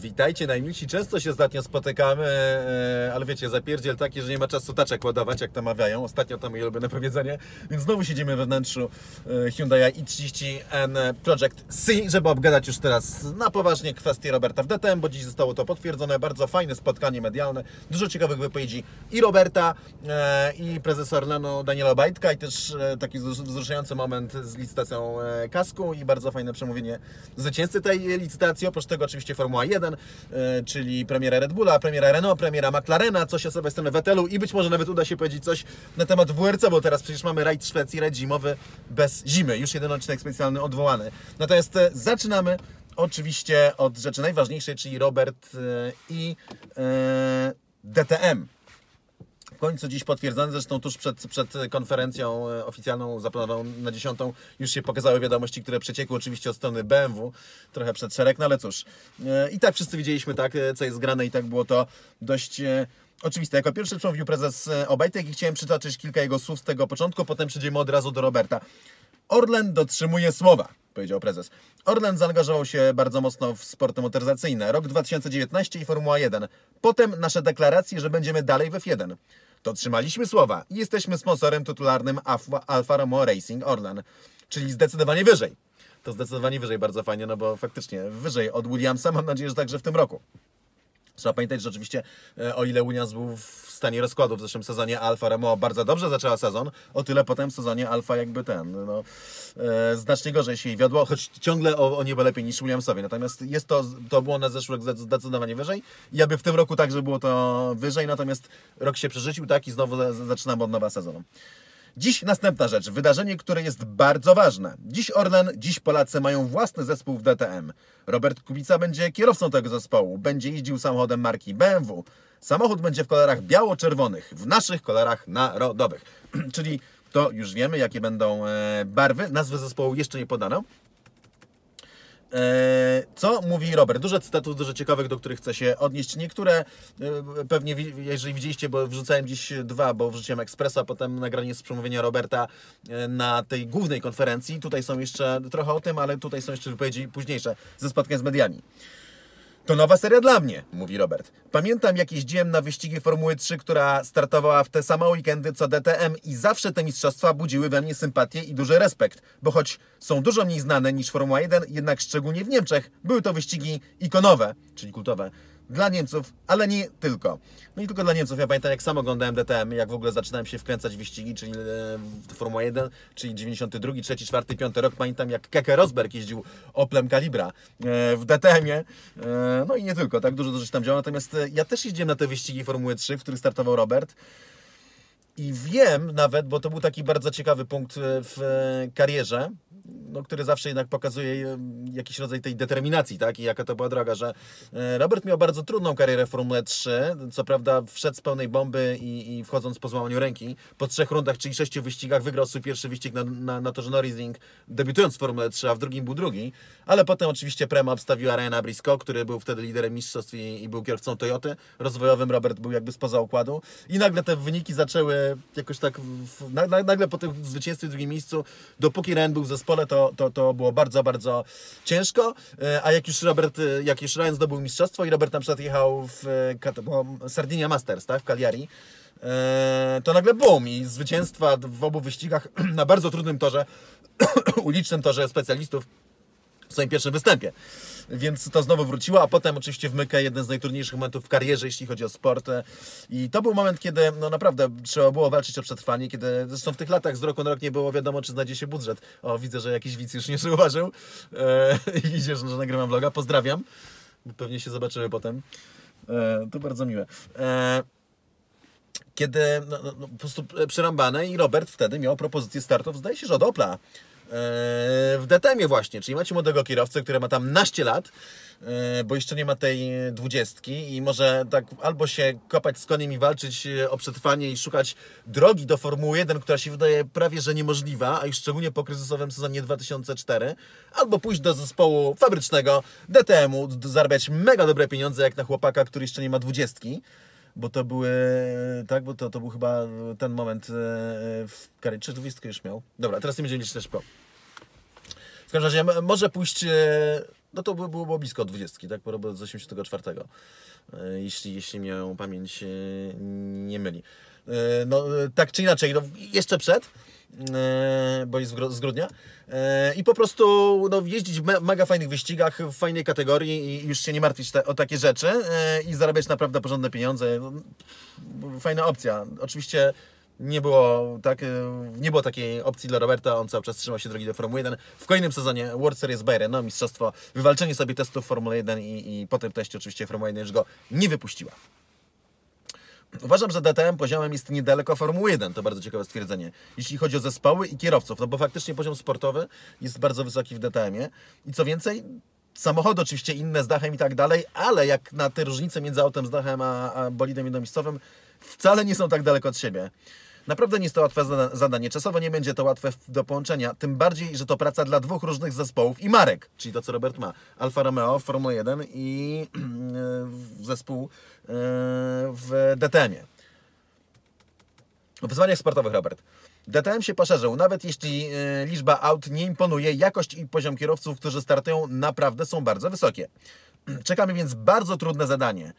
Witajcie najmilsi, często się ostatnio spotykamy, e, ale wiecie, zapierdziel taki, że nie ma czasu taczek ładować, jak to mawiają. Ostatnio to moje ulubione powiedzenie, więc znowu siedzimy we wnętrzu e, Hyundai i30N Project C, żeby obgadać już teraz na poważnie kwestię Roberta w DTM, bo dziś zostało to potwierdzone. Bardzo fajne spotkanie medialne, dużo ciekawych wypowiedzi i Roberta, e, i prezesa Orlenu Daniela Bajtka, i też taki wzrusz- wzruszający moment z licytacją kasku i bardzo fajne przemówienie zwycięzcy tej licytacji. Oprócz tego oczywiście Formuła 1, e, czyli premiera Red Bulla, premiera Renault, premiera McLarena, coś o Sebastianie Vettelu i być może nawet uda się powiedzieć coś na temat WRC, bo teraz przecież mamy rajd Szwecji, rajd zimowy bez zimy. Już jeden odcinek specjalny odwołany. Natomiast e, zaczynamy oczywiście od rzeczy najważniejszej, czyli Robert e, i DTM. W końcu dziś potwierdzone, zresztą tuż przed, przed konferencją e, oficjalną zaplanowaną na 10 już się pokazały wiadomości, które przeciekły oczywiście od strony BMW, trochę przed szereg, no ale cóż. E, I tak wszyscy widzieliśmy tak, e, co jest grane i tak było to dość oczywiste. Jako pierwszy przemówił prezes Obajtek i chciałem przytoczyć kilka jego słów z tego początku, potem przejdziemy od razu do Roberta. Orlen dotrzymuje słowa, powiedział prezes. Orlen zaangażował się bardzo mocno w sporty motoryzacyjne. Rok 2019 i Formuła 1. Potem nasze deklaracje, że będziemy dalej w F1. Dotrzymaliśmy słowa jesteśmy sponsorem tytularnym Alfa, Alfa Romeo Racing Orlen, czyli zdecydowanie wyżej. To zdecydowanie wyżej, bardzo fajnie, no bo faktycznie wyżej od Williamsa, mam nadzieję, że także w tym roku. Trzeba pamiętać, że oczywiście e, o ile Williams był w stanie rozkładu w zeszłym sezonie, Alfa Romeo bardzo dobrze zaczęła sezon, o tyle potem w sezonie Alfa jakby ten, no, e, znacznie gorzej się jej wiodło, choć ciągle o, o niebo lepiej niż Williamsowi. Natomiast jest to, to było na zeszły rok zde- zdecydowanie wyżej i aby w tym roku także było to wyżej, natomiast rok się przerzucił tak i znowu za- zaczynamy od nowa sezonu. Dziś następna rzecz, wydarzenie, które jest bardzo ważne. Dziś Orlen, dziś Polacy mają własny zespół w DTM. Robert Kubica będzie kierowcą tego zespołu, będzie jeździł samochodem marki BMW. Samochód będzie w kolorach biało-czerwonych, w naszych kolorach narodowych. Czyli to już wiemy, jakie będą e, barwy. Nazwy zespołu jeszcze nie podano. E, Co mówi Robert? Dużo cytatów, dużo ciekawych, do których chcę się odnieść. Niektóre e, pewnie, jeżeli widzieliście, bo wrzucałem dziś dwa, bo wrzuciłem Ekspresa, potem nagranie z przemówienia Roberta e, na tej głównej konferencji. Tutaj są jeszcze trochę o tym, ale tutaj są jeszcze wypowiedzi późniejsze ze spotkań z mediami. To nowa seria dla mnie, mówi Robert. Pamiętam, jak jeździłem na wyścigi Formuły 3, która startowała w te same weekendy co DTM i zawsze te mistrzostwa budziły we mnie sympatię i duży respekt, bo choć są dużo mniej znane niż Formuła 1, jednak szczególnie w Niemczech były to wyścigi ikonowe, czyli kultowe, dla Niemców, ale nie tylko. No i tylko dla Niemców. Ja pamiętam, jak sam oglądałem DTM, jak w ogóle zaczynałem się wkręcać w wyścigi, czyli e, Formuła 1, czyli 92, 3, 4, 5 rok. Pamiętam, jak Keke Rosberg jeździł Oplem Calibra e, w DTM-ie. E, No i nie tylko, tak dużo, dużo się tam działo. Natomiast e, ja też jeździłem na te wyścigi Formuły 3, w których startował Robert. I wiem nawet, bo to był taki bardzo ciekawy punkt e, w e, karierze, no, który zawsze jednak pokazuje e, jakiś rodzaj tej determinacji, tak? I jaka to była droga, że Robert miał bardzo trudną karierę w Formule 3. Co prawda wszedł z pełnej bomby i, i wchodząc po złamaniu ręki, po trzech rundach, czyli sześciu wyścigach, wygrał swój pierwszy wyścig na, na, na torze debiutując w Formule 3, a w drugim był drugi. Ale potem oczywiście Prema obstawiła Ryana Briscoe, który był wtedy liderem mistrzostw i, i był kierowcą Toyoty. Rozwojowym Robert był jakby spoza układu. I nagle te wyniki zaczęły jakoś tak, w, na, na, nagle po tym zwycięstwie w drugim miejscu, dopóki Ryan był w zespole, to, to, to było bardzo, bardzo ciężko. E, A jak już Robert, e, jak już Ryan zdobył mistrzostwo i Robert na przykład jechał w e, Sardinia Masters, tak, w Cagliari, to nagle boom i zwycięstwa w obu wyścigach na bardzo trudnym torze, ulicznym torze specjalistów w swoim pierwszym występie. Więc to znowu wróciło, a potem oczywiście w Mykę jeden z najtrudniejszych momentów w karierze, jeśli chodzi o sport. I to był moment, kiedy no naprawdę trzeba było walczyć o przetrwanie, kiedy zresztą w tych latach z roku na rok nie było wiadomo, czy znajdzie się budżet. O, widzę, że jakiś widz już nie zauważył e, i widzisz, że nagrywam vloga. Pozdrawiam. Pewnie się zobaczymy potem. E, to bardzo miłe. E, kiedy no, no, no, po prostu przerąbane i Robert wtedy miał propozycję startów, zdaje się, że od Opla. E, W DTM-ie właśnie, czyli macie młodego kierowcę, który ma tam naście lat, e, bo jeszcze nie ma tej dwudziestki i może tak albo się kopać z koniem i walczyć e, o przetrwanie i szukać drogi do Formuły 1, która się wydaje prawie, że niemożliwa, a już szczególnie po kryzysowym sezonie 2004, albo pójść do zespołu fabrycznego DTM-u, zarabiać mega dobre pieniądze jak na chłopaka, który jeszcze nie ma dwudziestki bo to były, tak, bo to, to był chyba ten moment e, w karierze, czy 20 już miał? Dobra, teraz nie będziemy liczyć też po. W każdym razie może pójść e, no to by było, blisko 20, tak? Bo z 84, e, jeśli, jeśli mnie pamięć e, nie myli. E, No, e, tak czy inaczej, no, jeszcze przed, e, bo jest z grudnia. E, I po prostu no, jeździć w me- mega fajnych wyścigach, w fajnej kategorii i już się nie martwić o takie rzeczy e, i zarabiać naprawdę porządne pieniądze. No, Fajna opcja. Oczywiście nie było, tak, e, nie było takiej opcji dla Roberta, on cały czas trzymał się drogi do Formuły 1. W kolejnym sezonie World Series Bayern, no mistrzostwo, wywalczenie sobie testów Formuły 1 i, i po tym teście oczywiście Formuła 1 już go nie wypuściła. Uważam, że DTM poziomem jest niedaleko Formuły 1. To bardzo ciekawe stwierdzenie. Jeśli chodzi o zespoły i kierowców, no bo faktycznie poziom sportowy jest bardzo wysoki w DTM-ie. I co więcej, samochody oczywiście inne z dachem i tak dalej, ale jak na te różnice między autem z dachem a, a bolidem jednomiejscowym, wcale nie są tak daleko od siebie. Naprawdę nie jest to łatwe zada- zadanie. Czasowo nie będzie to łatwe do połączenia. Tym bardziej, że to praca dla dwóch różnych zespołów i marek, czyli to, co Robert ma. Alfa Romeo w Formule 1 i zespół e, w DTM-ie. O wyzwaniach sportowych, Robert. DTM się poszerzył. Nawet jeśli e, liczba aut nie imponuje, jakość i poziom kierowców, którzy startują, naprawdę są bardzo wysokie. Czekamy więc bardzo trudne zadanie.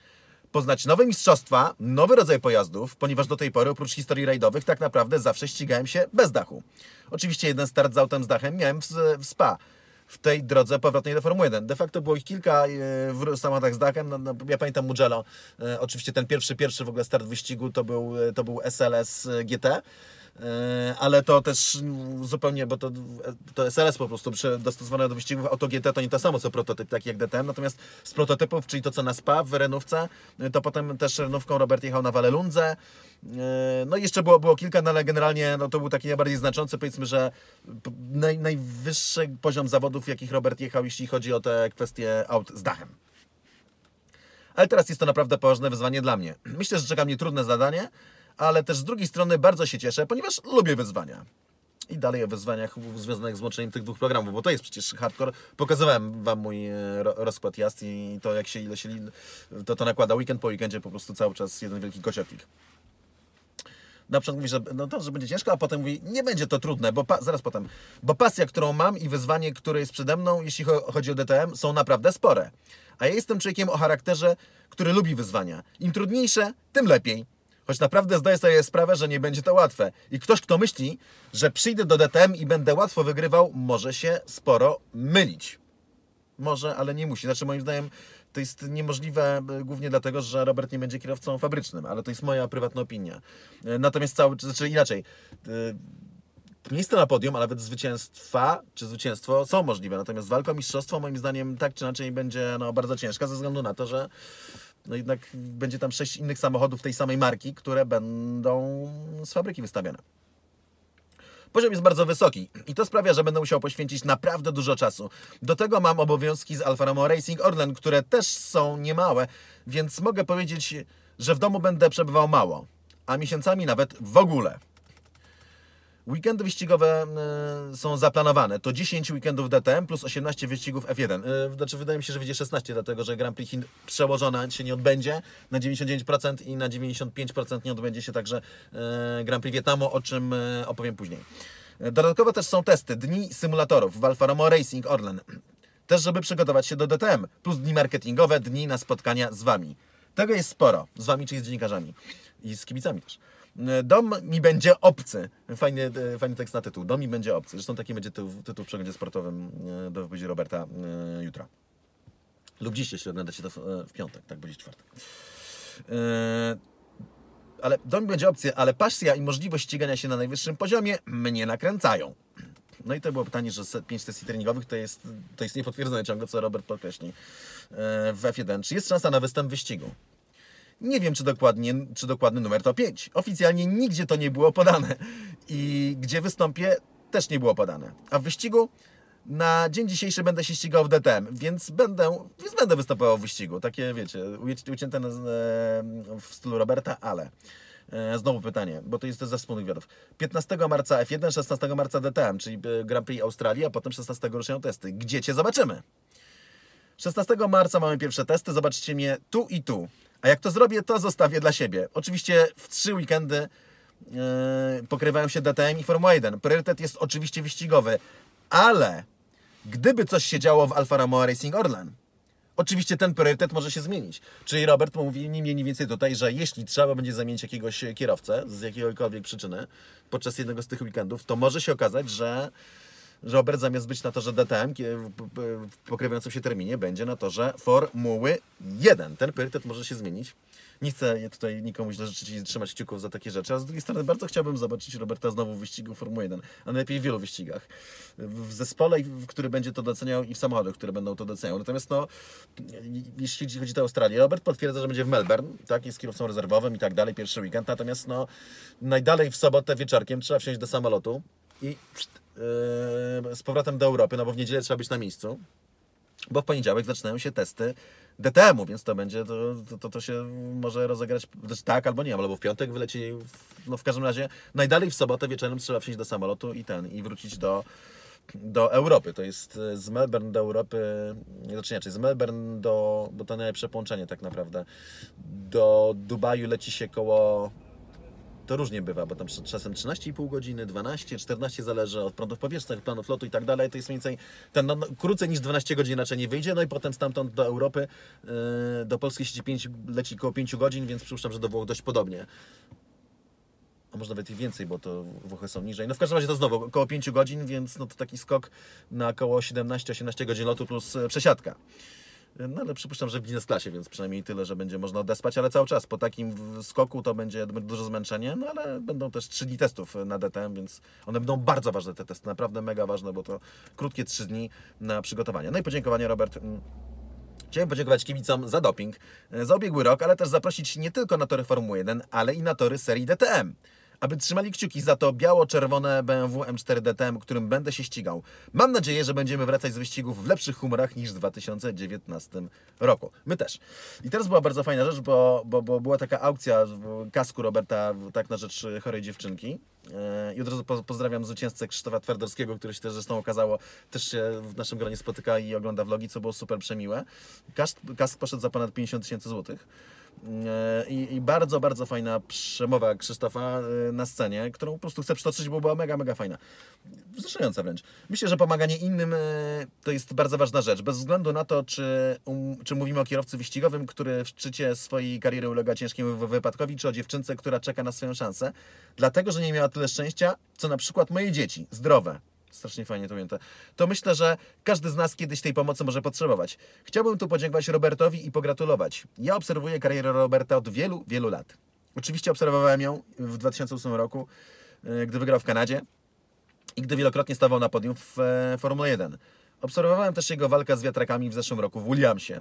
Poznać nowe mistrzostwa, nowy rodzaj pojazdów, ponieważ do tej pory, oprócz historii rajdowych, tak naprawdę zawsze ścigałem się bez dachu. Oczywiście jeden start z autem z dachem miałem w, w Spa w tej drodze powrotnej do Formuły 1. De facto było ich kilka e, w samochodach z dachem. No, no, ja pamiętam Mugello. E, oczywiście ten pierwszy, pierwszy w ogóle start wyścigu to był, e, to był SLS GT. E, Ale to też zupełnie, bo to, to SLS po prostu dostosowane do wyścigów Auto GT to nie to samo co prototyp, taki jak DTM, natomiast z prototypów, czyli to co na SPA w Renówce, e, to potem też Renówką Robert jechał na Walelundze. E, No i jeszcze było, było kilka, no ale generalnie no to był taki najbardziej znaczący, powiedzmy, że naj, najwyższy poziom zawodów, jakich Robert jechał, jeśli chodzi o te kwestie aut z dachem. Ale teraz jest to naprawdę poważne wyzwanie dla mnie. Myślę, że czeka mnie trudne zadanie, ale też z drugiej strony bardzo się cieszę, ponieważ lubię wyzwania. I dalej o wyzwaniach związanych z łączeniem tych dwóch programów, bo to jest przecież hardcore. Pokazywałem Wam mój e, ro- rozkład jazd i to, jak się ile się to, to nakłada weekend po weekendzie, po prostu cały czas jeden wielki kocioklik. Na przykład mówi, że, no to, że będzie ciężko, a potem mówi, nie będzie to trudne, bo pa, zaraz potem, bo pasja, którą mam i wyzwanie, które jest przede mną, jeśli cho- chodzi o DTM, są naprawdę spore. A ja jestem człowiekiem o charakterze, który lubi wyzwania. Im trudniejsze, tym lepiej. Choć naprawdę zdaję sobie sprawę, że nie będzie to łatwe. I ktoś, kto myśli, że przyjdę do DTM i będę łatwo wygrywał, może się sporo mylić. Może, ale nie musi. Znaczy, moim zdaniem, to jest niemożliwe e, głównie dlatego, że Robert nie będzie kierowcą fabrycznym, ale to jest moja prywatna opinia. E, Natomiast cały, znaczy inaczej, e, miejsce na podium, a nawet zwycięstwa czy zwycięstwo są możliwe. Natomiast walka o mistrzostwo, moim zdaniem, tak czy inaczej będzie no, bardzo ciężka, ze względu na to, że no jednak będzie tam sześć innych samochodów tej samej marki, które będą z fabryki wystawione. Poziom jest bardzo wysoki i to sprawia, że będę musiał poświęcić naprawdę dużo czasu. Do tego mam obowiązki z Alfa Romeo Racing Orlen, które też są niemałe, więc mogę powiedzieć, że w domu będę przebywał mało, a miesiącami nawet w ogóle. Weekendy wyścigowe y, są zaplanowane. To 10 weekendów DTM plus 18 wyścigów F1. Y, znaczy, wydaje mi się, że będzie 16, dlatego że Grand Prix Chin przełożona się nie odbędzie na 99% i na 95% nie odbędzie się także y, Grand Prix Wietnamu, o czym y, opowiem później. Dodatkowo też są testy, dni symulatorów w Alfa Romeo Racing Orlen. Też, żeby przygotować się do DTM, plus dni marketingowe, dni na spotkania z Wami. Tego jest sporo, z Wami, czyli z dziennikarzami i z kibicami też. Dom mi będzie obcy. Fajny, e, fajny tekst na tytuł. Dom mi będzie obcy. Zresztą taki będzie tytuł, tytuł w przeglądzie sportowym e, do wypowiedzi Roberta e, jutro. Lub dziś, jeśli oglądacie to w, e, piątek, tak będzie czwartek. E, ale dom mi będzie obcy, ale pasja i możliwość ścigania się na najwyższym poziomie mnie nakręcają. No i to było pytanie, że 5 sesji treningowych to jest, to jest niepotwierdzone ciągle, co Robert podkreśli e, w F1. Czy jest szansa na występ wyścigu? Nie wiem, czy, dokładnie, czy dokładny numer to 5. Oficjalnie nigdzie to nie było podane. I gdzie wystąpię, też nie było podane. A w wyścigu na dzień dzisiejszy będę się ścigał w DTM, więc będę, więc będę występował w wyścigu. Takie, wiecie, uci- ucięte w stylu Roberta, ale... E, Znowu pytanie, bo to jest ze wspólnych wywiadów. 15 marca F1, 16 marca DTM, czyli e, Grand Prix Australii, a potem 16 ruszają testy. Gdzie Cię zobaczymy? 16 marca mamy pierwsze testy, zobaczycie mnie tu i tu. A jak to zrobię, to zostawię dla siebie. Oczywiście w trzy weekendy yy, pokrywają się DTM i Formuła 1. Priorytet jest oczywiście wyścigowy, ale gdyby coś się działo w Alfa Romeo Racing Orlen. Oczywiście ten priorytet może się zmienić. Czyli Robert mówi nie mniej więcej tutaj, że jeśli trzeba będzie zamienić jakiegoś kierowcę z jakiegokolwiek przyczyny podczas jednego z tych weekendów, to może się okazać, że Robert zamiast być na torze DTM w pokrywającym się terminie będzie na torze Formuły 1. Ten priorytet może się zmienić. Nie chcę tutaj nikomu źle życzyć i trzymać kciuków za takie rzeczy, a z drugiej strony bardzo chciałbym zobaczyć Roberta znowu w wyścigu Formuły 1, a najlepiej w wielu wyścigach. W zespole, który będzie to doceniał i w samochodach, które będą to doceniał. Natomiast no, jeśli chodzi o Australię, Robert potwierdza, że będzie w Melbourne, tak, jest kierowcą rezerwowym i tak dalej, pierwszy weekend, natomiast no, najdalej w sobotę wieczorkiem trzeba wsiąść do samolotu i yy, z powrotem do Europy, no bo w niedzielę trzeba być na miejscu, bo w poniedziałek zaczynają się testy DTM-u, więc to będzie, to, to, to się może rozegrać znaczy tak albo nie, albo w piątek wyleci, no w każdym razie najdalej w sobotę wieczorem trzeba wsiąść do samolotu i ten, i wrócić do, do Europy. To jest e, z Melbourne do Europy, znaczy inaczej, z Melbourne do, bo to najlepsze połączenie tak naprawdę, do Dubaju leci się koło to różnie bywa, bo tam czasem 13,5 godziny, 12, 14 zależy od prądów powietrznych, planów lotu i tak dalej. To jest mniej więcej ten, no, no, krócej niż 12 godzin raczej nie wyjdzie. No i potem stamtąd do Europy, yy, do Polski sieci 5, leci około 5 godzin, więc przypuszczam, że do Włoch dość podobnie. A może nawet i więcej, bo to Włochy są niżej. No w każdym razie to znowu około 5 godzin, więc no to taki skok na około 17-18 godzin lotu plus e, przesiadka. No ale przypuszczam, że w biznes więc przynajmniej tyle, że będzie można odespać, ale cały czas po takim skoku to będzie duże zmęczenie, no ale będą też 3 dni testów na DTM, więc one będą bardzo ważne te testy, naprawdę mega ważne, bo to krótkie 3 dni na przygotowanie. No i podziękowanie Robert. Mm, chciałem podziękować kibicom za doping, za ubiegły rok, ale też zaprosić nie tylko na tory Formuły 1, ale i na tory serii DTM aby trzymali kciuki za to biało-czerwone BMW M4 DTM, którym będę się ścigał. Mam nadzieję, że będziemy wracać z wyścigów w lepszych humorach niż w 2019 roku. My też. I teraz była bardzo fajna rzecz, bo, bo, bo była taka aukcja kasku Roberta tak na rzecz chorej dziewczynki. E, I od razu pozdrawiam zwycięzcę Krzysztofa Twardowskiego, który się też zresztą okazało, też się w naszym gronie spotyka i ogląda vlogi, co było super przemiłe. Kask, kask poszedł za ponad 50 tysięcy złotych. E, I, I, bardzo, bardzo fajna przemowa Krzysztofa e, na scenie, którą po prostu chcę przytoczyć, bo była mega, mega fajna. Wzruszająca wręcz. Myślę, że pomaganie innym e, to jest bardzo ważna rzecz. Bez względu na to, czy, um, czy mówimy o kierowcy wyścigowym, który w szczycie swojej kariery ulega ciężkiemu wypadkowi, czy o dziewczynce, która czeka na swoją szansę. Dlatego, że nie miała tyle szczęścia, co na przykład moje dzieci, zdrowe, Strasznie fajnie to ujęte. To myślę, że każdy z nas kiedyś tej pomocy może potrzebować. Chciałbym tu podziękować Robertowi i pogratulować. Ja obserwuję karierę Roberta od wielu, wielu lat. Oczywiście obserwowałem ją w 2008 roku, e, gdy wygrał w Kanadzie i gdy wielokrotnie stawał na podium w e, Formule 1. Obserwowałem też jego walkę z wiatrakami w zeszłym roku w Williamsie.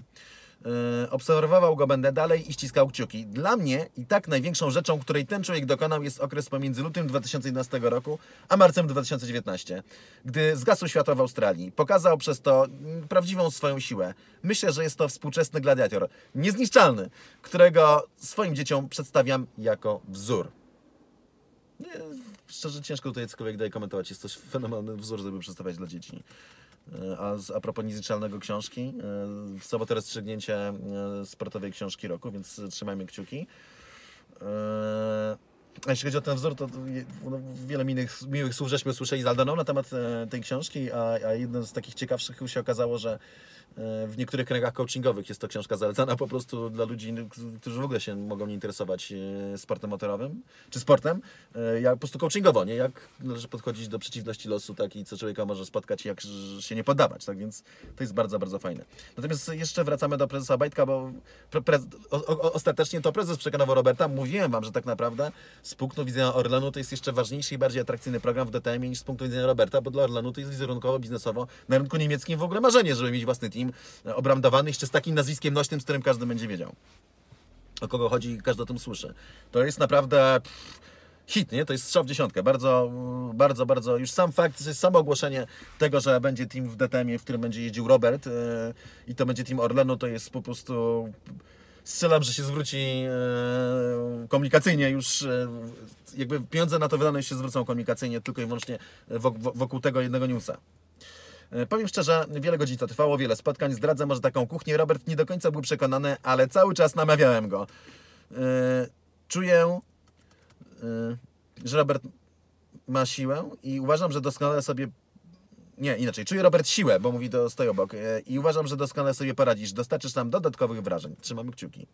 Yy, obserwował go będę dalej i ściskał kciuki. Dla mnie i tak największą rzeczą, której ten człowiek dokonał jest okres pomiędzy lutym 2011 roku a marcem 2019, gdy zgasł światło w Australii. Pokazał przez to mm, prawdziwą swoją siłę. Myślę, że jest to współczesny gladiator, niezniszczalny, którego swoim dzieciom przedstawiam jako wzór. Nie, szczerze ciężko tutaj cokolwiek dalej komentować. Jest to fenomenalny wzór, żeby przedstawiać dla dzieci. E, a, a propos niezliczalnego książki, e, w sobotę rozstrzygnięcie e, sportowej książki roku, więc trzymajmy kciuki. A jeśli chodzi o ten wzór, to no, wiele miłych, miłych słów żeśmy słyszeli z Aldaną na temat tej książki, a, a jednym z takich ciekawszych się okazało, że w niektórych kręgach coachingowych jest to książka zalecana po prostu dla ludzi, którzy w ogóle się mogą nie interesować e, sportem motorowym czy sportem, e, jak po prostu coachingowo, nie? Jak należy podchodzić do przeciwności losu, tak i co człowieka może spotkać, jak się nie poddawać, tak więc to jest bardzo, bardzo fajne. Natomiast jeszcze wracamy do prezesa Bajtka, bo pre, o, o, ostatecznie to prezes przekonał Roberta. Mówiłem Wam, że tak naprawdę z punktu widzenia Orlenu to jest jeszcze ważniejszy i bardziej atrakcyjny program w DTM niż z punktu widzenia Roberta, bo dla Orlenu to jest wizerunkowo, biznesowo na rynku niemieckim w ogóle marzenie, żeby mieć własny team obramdowany jeszcze z takim nazwiskiem nośnym, z którym każdy będzie wiedział. O kogo chodzi i każdy o tym słyszy. To jest naprawdę hit, nie? To jest strzał w dziesiątkę. Bardzo, bardzo, bardzo, już sam fakt, jest samo ogłoszenie tego, że będzie team w DTM-ie, w którym będzie jeździł Robert yy, i to będzie team Orlenu, to jest po prostu strzelam, że się zwróci e, komunikacyjnie już, e, jakby pieniądze na to wydane się zwrócą komunikacyjnie tylko i wyłącznie wokół tego jednego newsa. E, powiem szczerze, wiele godzin to trwało, wiele spotkań. Zdradzę może taką kuchnię. Robert nie do końca był przekonany, ale cały czas namawiałem go. E, czuję, e, że Robert ma siłę i uważam, że doskonale sobie Nie, inaczej. Czuję Robert siłę, bo mówi to stoi obok. I uważam, że doskonale sobie poradzisz. Dostarczysz nam dodatkowych wrażeń. Trzymamy kciuki.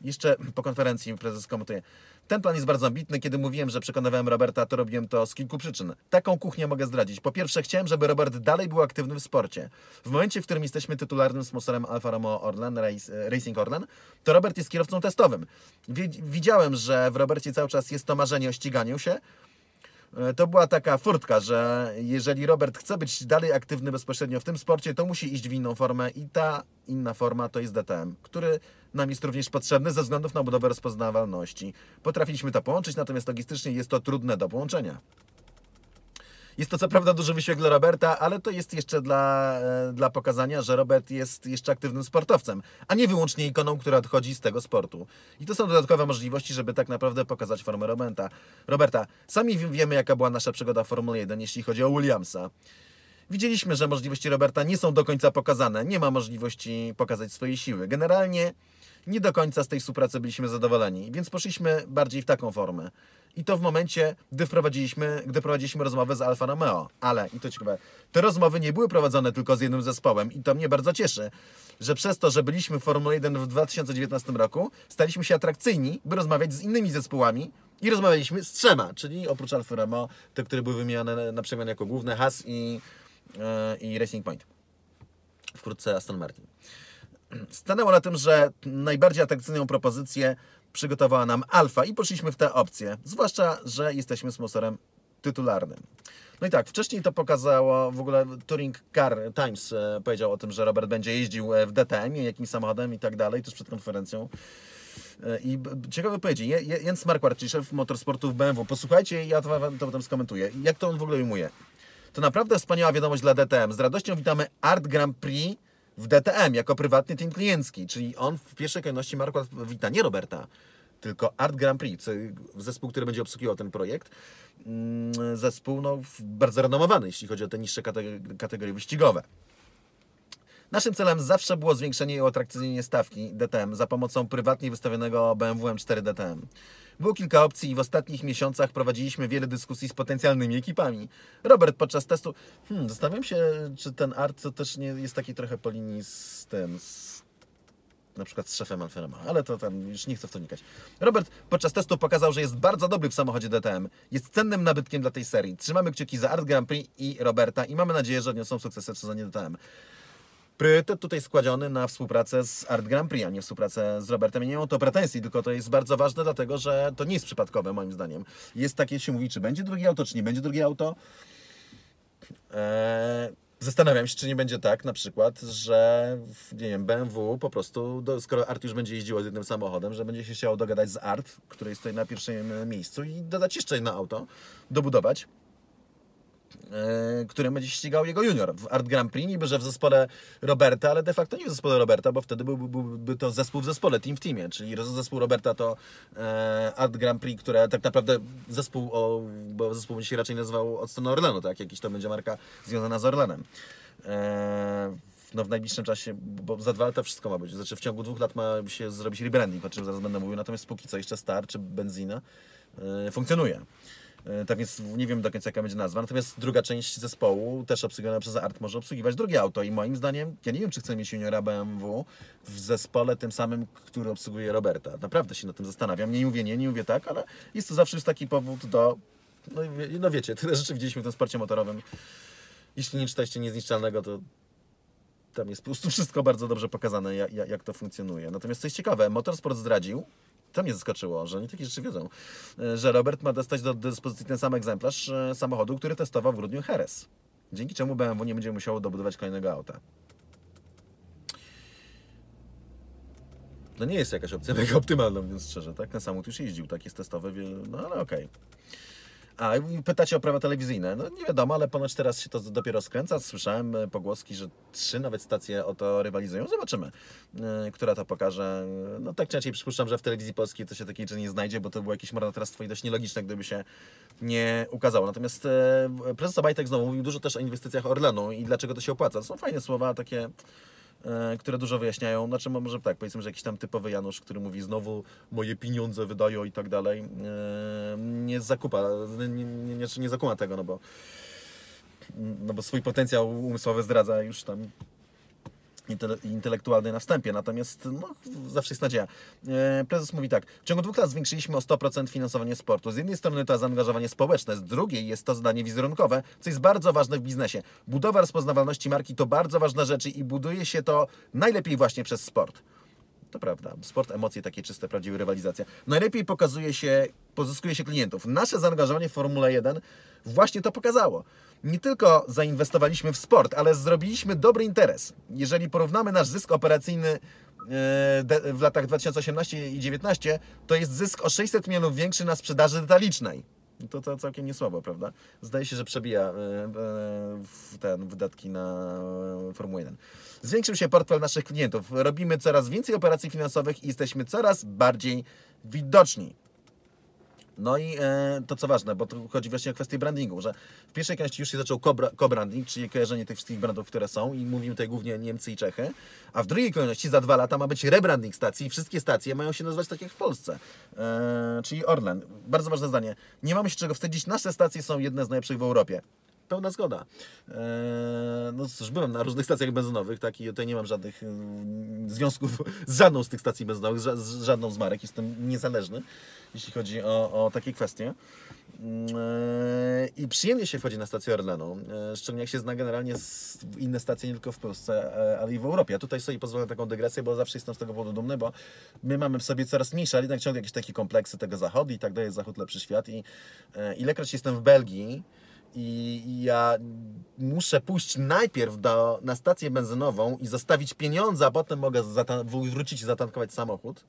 Jeszcze po konferencji prezes komentuje. Ten plan jest bardzo ambitny. Kiedy mówiłem, że przekonywałem Roberta, to robiłem to z kilku przyczyn. Taką kuchnię mogę zdradzić. Po pierwsze, chciałem, żeby Robert dalej był aktywny w sporcie. W momencie, w którym jesteśmy tytularnym sponsorem Alfa Romeo Orlen, Race, Racing Orlen, to Robert jest kierowcą testowym. Widziałem, że w Robercie cały czas jest to marzenie o ściganiu się, E, to była taka furtka, że jeżeli Robert chce być dalej aktywny bezpośrednio w tym sporcie, to musi iść w inną formę i ta inna forma to jest DTM, który nam jest również potrzebny ze względów na budowę rozpoznawalności. Potrafiliśmy to połączyć, natomiast logistycznie jest to trudne do połączenia. Jest to co prawda duży wysiłek dla Roberta, ale to jest jeszcze dla, e, dla pokazania, że Robert jest jeszcze aktywnym sportowcem, a nie wyłącznie ikoną, która odchodzi z tego sportu. I to są dodatkowe możliwości, żeby tak naprawdę pokazać formę Roberta. Roberta, sami wiemy, jaka była nasza przygoda w Formule 1, jeśli chodzi o Williamsa. Widzieliśmy, że możliwości Roberta nie są do końca pokazane, nie ma możliwości pokazać swojej siły. Generalnie nie do końca z tej współpracy byliśmy zadowoleni, więc poszliśmy bardziej w taką formę. I to w momencie, gdy prowadziliśmy, gdy prowadziliśmy rozmowę z Alfa Romeo. Ale, i to ciekawe, te rozmowy nie były prowadzone tylko z jednym zespołem i to mnie bardzo cieszy, że przez to, że byliśmy w Formule 1 w 2019 roku, staliśmy się atrakcyjni, by rozmawiać z innymi zespołami, i rozmawialiśmy z trzema, czyli oprócz Alfa Romeo, te, które były wymienione na przemian jako główne, Haas i, yy, i Racing Point. Wkrótce Aston Martin. Stanęło na tym, że najbardziej atrakcyjną propozycję przygotowała nam Alfa i poszliśmy w tę opcję. Zwłaszcza, że jesteśmy sponsorem tytularnym. No i tak, wcześniej to pokazało, w ogóle Touring Car Times e, powiedział o tym, że Robert będzie jeździł e, w DTM-ie, jakimś samochodem i tak dalej, tuż przed konferencją. E, I ciekawe powiedzieć, Jens Marquardt, czyli szef motorsportu w BMW, posłuchajcie, ja to, to potem skomentuję. Jak to on w ogóle ujmuje? To naprawdę wspaniała wiadomość dla DTM. Z radością witamy Art Grand Prix w DTM jako prywatny team kliencki, czyli on w pierwszej kolejności Marko wita nie Roberta, tylko Art Grand Prix, zespół, który będzie obsługiwał ten projekt. Mm, zespół no, bardzo renomowany, jeśli chodzi o te niższe kategorie wyścigowe. Naszym celem zawsze było zwiększenie i uatrakcyjnienie stawki DTM za pomocą prywatnie wystawionego BMW M4 DTM. Było kilka opcji i w ostatnich miesiącach prowadziliśmy wiele dyskusji z potencjalnymi ekipami. Robert podczas testu... Hmm, zastanawiam się, czy ten art to też nie jest taki trochę po linii z tym... Z na przykład z szefem Alferema, ale to tam już nie chcę w to wnikać. Robert podczas testu pokazał, że jest bardzo dobry w samochodzie DTM. Jest cennym nabytkiem dla tej serii. Trzymamy kciuki za Art Grand Prix i Roberta i mamy nadzieję, że odniosą sukcesy w sezonie DTM. Priorytet tutaj składziony na współpracę z Art Grand Prix, a nie współpracę z Robertem. I nie mam to pretensji, tylko to jest bardzo ważne, dlatego że to nie jest przypadkowe, moim zdaniem. Jest takie, się mówi, czy będzie drugie auto, czy nie będzie drugie auto. Eee, zastanawiam się, czy nie będzie tak na przykład, że nie wiem, BMW po prostu, do, skoro Art już będzie jeździło z jednym samochodem, że będzie się chciało dogadać z Art, który jest tutaj na pierwszym miejscu i dodać jeszcze jedno auto, dobudować którym będzie ścigał jego junior w Art Grand Prix, niby że w zespole Roberta, ale de facto nie w zespole Roberta, bo wtedy byłby, byłby to zespół w zespole, team w teamie, czyli zespół Roberta to e, Art Grand Prix, które tak naprawdę zespół, o, bo zespół będzie się raczej nazywał od strony Orlenu, tak, jakiś to będzie marka związana z Orlenem. E, no w najbliższym czasie, bo za dwa lata wszystko ma być, znaczy w ciągu dwóch lat ma się zrobić rebranding, o czym zaraz będę mówił, natomiast póki co jeszcze Star czy Benzina e, funkcjonuje. E, tak więc nie wiem do końca jaka będzie nazwa. Natomiast druga część zespołu, też obsługiwana przez ART, może obsługiwać drugie auto. I moim zdaniem, ja nie wiem, czy chcę mieć juniora BMW w zespole tym samym, który obsługuje Roberta. Naprawdę się nad tym zastanawiam. Nie mówię nie, nie mówię tak, ale jest to zawsze już taki powód do... No, no wiecie, tyle rzeczy widzieliśmy w tym sporcie motorowym. Jeśli nie czytaliście Niezniszczalnego, to tam jest po prostu wszystko bardzo dobrze pokazane, jak, jak to funkcjonuje. Natomiast co jest ciekawe, Motorsport zdradził, to mnie zaskoczyło, że oni takie rzeczy wiedzą, e, że Robert ma dostać do dyspozycji ten sam egzemplarz e, samochodu, który testował w grudniu Heres. Dzięki czemu BMW nie będzie musiało dobudować kolejnego auta. No nie jest jakaś opcja mega optymalna, mówiąc szczerze, tak? Ten samochód już jeździł, tak jest testowy, no ale okej. Okay. A pytacie o prawa telewizyjne. No nie wiadomo, ale ponoć teraz się to dopiero skręca. Słyszałem e, pogłoski, że trzy nawet stacje o to rywalizują. Zobaczymy, e, która to pokaże. No tak częściej przypuszczam, że w telewizji polskiej to się takiej rzeczy nie znajdzie, bo to było jakieś marnotrawstwo i dość nielogiczne, gdyby się nie ukazało. Natomiast e, prezes Obajtek znowu mówił dużo też o inwestycjach Orlenu i dlaczego to się opłaca. To są fajne słowa, takie które dużo wyjaśniają. Znaczy, może tak, powiedzmy, że jakiś tam typowy Janusz, który mówi znowu moje pieniądze wydają i tak dalej, e, nie zakupa, nie, nie, nie, nie zakuma tego, no bo no bo swój potencjał umysłowy zdradza już tam intelektualny na wstępie, natomiast no, zawsze jest nadzieja. E, Prezes mówi tak, w ciągu dwóch lat zwiększyliśmy o 100% finansowanie sportu. Z jednej strony to zaangażowanie społeczne, z drugiej jest to zadanie wizerunkowe, co jest bardzo ważne w biznesie. Budowa rozpoznawalności marki to bardzo ważna rzecz i buduje się to najlepiej właśnie przez sport. To prawda. Sport, emocje, takie czyste, prawdziwe rywalizacja. Najlepiej pokazuje się, pozyskuje się klientów. Nasze zaangażowanie w Formule 1 właśnie to pokazało. Nie tylko zainwestowaliśmy w sport, ale zrobiliśmy dobry interes. Jeżeli porównamy nasz zysk operacyjny e, w latach 2018 i 2019, to jest zysk o 600 milionów większy na sprzedaży detalicznej. To, to całkiem niesłabo, prawda? Zdaje się, że przebija e, e, ten wydatki na e, Formułę 1. Zwiększył się portfel naszych klientów. Robimy coraz więcej operacji finansowych i jesteśmy coraz bardziej widoczni. No i e, to co ważne, bo tu chodzi właśnie o kwestię brandingu, że w pierwszej części już się zaczął co-bra- co-branding, czyli kojarzenie tych wszystkich brandów, które są i mówimy tutaj głównie Niemcy i Czechy, a w drugiej kolejności za dwa lata ma być rebranding stacji i wszystkie stacje mają się nazywać tak jak w Polsce, e, czyli Orlen. Bardzo ważne zdanie. Nie mamy się czego wstydzić, nasze stacje są jedne z najlepszych w Europie. Pełna zgoda. Eee, no cóż, byłem na różnych stacjach benzynowych, tak, i tutaj nie mam żadnych mm, związków z żadną z tych stacji benzynowych, z, ża- z żadną z marek, jestem niezależny, jeśli chodzi o, o takie kwestie. Mm, eee, I przyjemnie się wchodzi na stację Orlenu, szczególnie jak się zna generalnie inne stacje nie tylko w Polsce, e, ale i w Europie. A tutaj sobie pozwolę taką dygresję, bo zawsze jestem z tego powodu dumny, bo my mamy w sobie coraz mniejsze, ale jednak ciągle jakieś takie kompleksy tego zachodu i tak dalej, zachód lepszy świat. I e, ilekroć jestem w Belgii, i ja muszę pójść najpierw do, na stację benzynową i zostawić pieniądze, a potem mogę wrócić i zatankować samochód.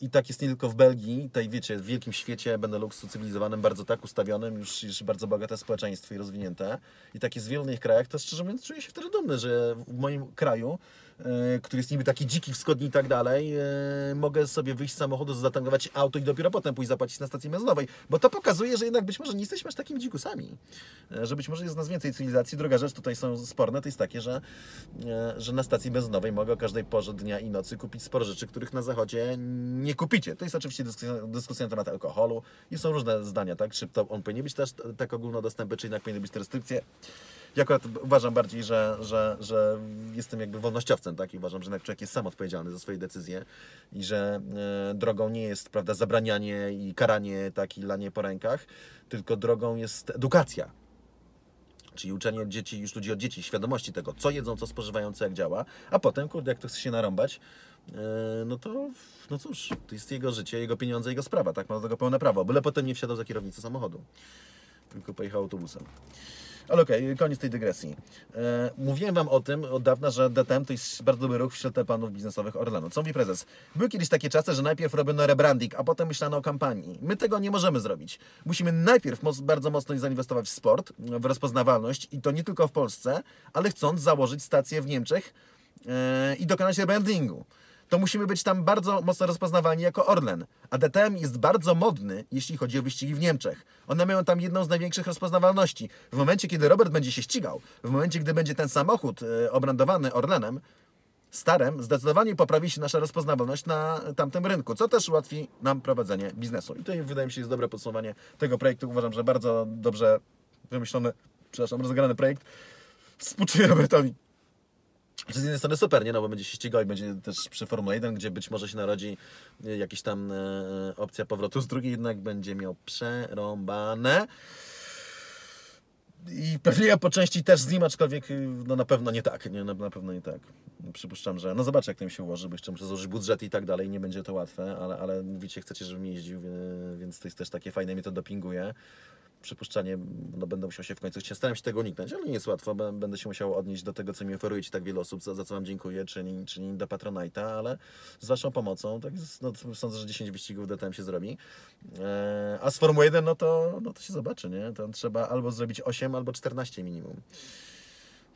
I tak jest nie tylko w Belgii, tej wiecie, w wielkim świecie Beneluxu cywilizowanym, bardzo tak ustawionym, już, już bardzo bogate społeczeństwo i rozwinięte. I tak jest w wielu innych krajach, to szczerze mówiąc czuję się wtedy dumny, że w moim kraju, który jest niby taki dziki, wschodni i tak dalej, e, mogę sobie wyjść z samochodu, zatankować auto i dopiero potem pójść zapłacić na stacji benzynowej. Bo to pokazuje, że jednak być może nie jesteśmy aż takimi dzikusami. E, że być może jest nas więcej cywilizacji. Druga rzecz, tutaj są sporne, to jest takie, że, e, że na stacji benzynowej mogę o każdej porze dnia i nocy kupić sporo rzeczy, których na zachodzie nie kupicie. To jest oczywiście dyskusja, dyskusja na temat alkoholu i są różne zdania, tak? Czy to on powinien być też tak ogólnodostępny, czy jednak powinny być te restrykcje. Ja akurat uważam bardziej, że, że, że jestem jakby wolnościowcem, tak? I uważam, że jednak człowiek jest sam odpowiedzialny za swoje decyzje i że e, drogą nie jest, prawda, zabranianie i karanie, tak, i lanie po rękach, tylko drogą jest edukacja. Czyli uczenie dzieci, już ludzi od dzieci, świadomości tego, co jedzą, co spożywają, co jak działa, a potem, kurde, jak to chce się narąbać, e, no to, no cóż, to jest jego życie, jego pieniądze, jego sprawa, tak, ma do tego pełne prawo, byle potem nie wsiadał za kierownicę samochodu, tylko pojechał autobusem. Ale okej, koniec tej dygresji. E, mówiłem Wam o tym od dawna, że DTM to jest bardzo dobry ruch w świetle planów biznesowych Orlenu. Co mówi prezes? Były kiedyś takie czasy, że najpierw robiono rebranding, a potem myślano o kampanii. My tego nie możemy zrobić. Musimy najpierw moc, bardzo mocno zainwestować w sport, w rozpoznawalność i to nie tylko w Polsce, ale chcąc założyć stację w Niemczech e, i dokonać rebrandingu to musimy być tam bardzo mocno rozpoznawalni jako Orlen. A DTM jest bardzo modny, jeśli chodzi o wyścigi w Niemczech. One mają tam jedną z największych rozpoznawalności. W momencie, kiedy Robert będzie się ścigał, w momencie, gdy będzie ten samochód e, obrandowany Orlenem, starem, zdecydowanie poprawi się nasza rozpoznawalność na tamtym rynku, co też ułatwi nam prowadzenie biznesu. I tutaj wydaje mi się jest dobre podsumowanie tego projektu. Uważam, że bardzo dobrze wymyślony, przepraszam, rozegrany projekt. Współczuję Robertowi. Że z jednej strony super, nie? No bo będzie się ścigał i będzie też przy Formule 1, gdzie być może się narodzi e, jakaś tam e, opcja powrotu, z drugiej jednak będzie miał przerąbane. I pewnie ja po części też z nim, aczkolwiek y, no na pewno nie tak, nie? Na, na pewno nie tak. Przypuszczam, że no zobaczę jak to mi się ułoży, bo jeszcze muszę złożyć budżet i tak dalej, nie będzie to łatwe, ale, ale mówicie, chcecie, żebym jeździł, więc to jest też takie fajne, mnie to dopinguje. Przypuszczanie, no będę musiał się w końcu, staram się tego uniknąć, ale nie jest łatwo, bę- będę się musiał odnieść do tego, co mi oferujecie tak wiele osób, za, za co Wam dziękuję, czyli, czyli do Patronite'a, ale z Waszą pomocą, tak no, sądzę, że 10 wyścigów DTM się zrobi. E, a z Formuły 1, no to, no to się zobaczy, nie? To trzeba albo zrobić 8, albo 14 minimum.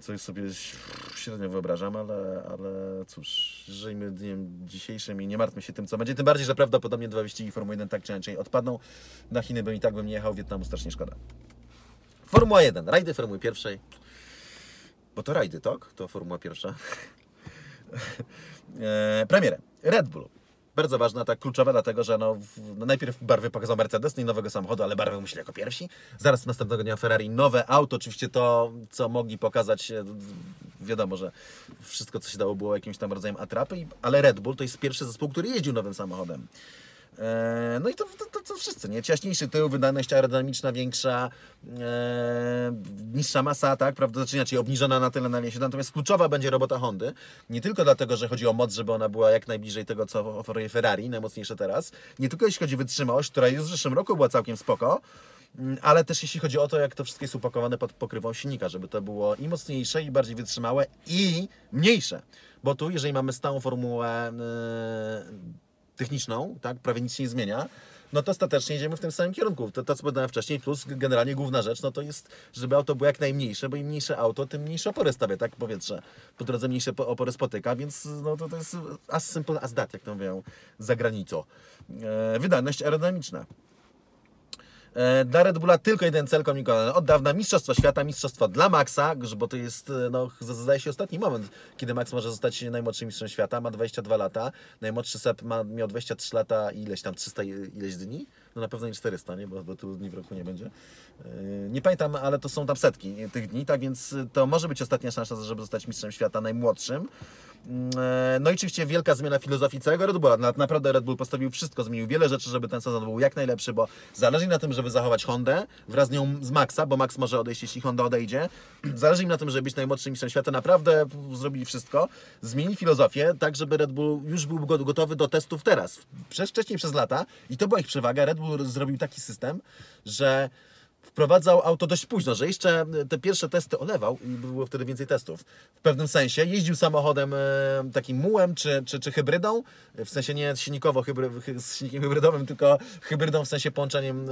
Co sobie średnio wyobrażam, ale, ale cóż, żyjmy dniem dzisiejszym i nie martwmy się tym, co będzie. Tym bardziej, że prawdopodobnie dwa wyścigi Formuły 1 tak czy inaczej odpadną. Na Chiny bym i tak bym nie jechał, Wietnamu strasznie szkoda. Formuła 1, rajdy Formuły pierwszej. Bo to rajdy, tak? To Formuła pierwsza. e, premierę. Red Bull bardzo ważna, tak kluczowa, dlatego że no, no najpierw barwy pokazał Mercedes, nie nowego samochodu, ale barwy musieli jako pierwsi. Zaraz następnego dnia Ferrari nowe auto, oczywiście to, co mogli pokazać, e, wiadomo, że wszystko, co się dało, było jakimś tam rodzajem atrapy, ale Red Bull to jest pierwszy zespół, który jeździł nowym samochodem. E, No i to, to, to, wszyscy, nie? Ciaśniejszy tył, wydajność aerodynamiczna większa, e, niższa masa, tak, prawda, znaczy inaczej obniżona na tyle na wiesie. Natomiast kluczowa będzie robota Hondy, nie tylko dlatego, że chodzi o moc, żeby ona była jak najbliżej tego, co oferuje Ferrari, najmocniejsze teraz, nie tylko jeśli chodzi o wytrzymałość, która już w zeszłym roku była całkiem spoko, mm, ale też jeśli chodzi o to, jak to wszystko jest upakowane pod pokrywą silnika, żeby to było i mocniejsze, i bardziej wytrzymałe, i mniejsze. Bo tu, jeżeli mamy stałą formułę e, techniczną, tak, prawie nic się nie zmienia, no to ostatecznie idziemy w tym samym kierunku. To, to co powiedziałem wcześniej, plus generalnie główna rzecz, no to jest, żeby auto było jak najmniejsze, bo im mniejsze auto, tym mniejsze opory stawia, tak, powietrze. Po drodze mniejsze po- opory spotyka, więc no to, to jest as simple as that, jak to mówią za granicą. E, wydajność aerodynamiczna. E, Dla Red Bulla tylko jeden cel komunikowany. Od dawna Mistrzostwo Świata, Mistrzostwo dla Maxa, bo to jest, e, no, zdaje się, ostatni moment, kiedy Max może zostać najmłodszym mistrzem świata. Ma 22 lata. Najmłodszy Sep ma, miał 23 lata i ileś tam, 300 i- ileś dni. Na pewno nie 400, nie? Bo, bo tylu dni w roku nie będzie. E, Nie pamiętam, ale to są tam setki tych dni, tak więc to może być ostatnia szansa, żeby zostać mistrzem świata najmłodszym. E, No i oczywiście wielka zmiana filozofii całego Red Bulla. Na- Naprawdę Red Bull postawił wszystko, zmienił wiele rzeczy, żeby ten sezon był jak najlepszy, bo zależy im na tym, żeby zachować Hondę wraz z nią z Maxa, bo Max może odejść, jeśli Honda odejdzie. Zależy im na tym, żeby być najmłodszym mistrzem świata. Naprawdę zrobili wszystko. Zmienili filozofię tak, żeby Red Bull już był go- gotowy do testów teraz. Przez, wcześniej przez lata i to była ich przewaga. Red Bull zrobił taki system, że wprowadzał auto dość późno, że jeszcze te pierwsze testy olewał i było wtedy więcej testów. W pewnym sensie jeździł samochodem e, takim mułem czy, czy, czy hybrydą, w sensie nie silnikowo hybry, hy- z silnikiem hybrydowym, tylko hybrydą w sensie połączeniem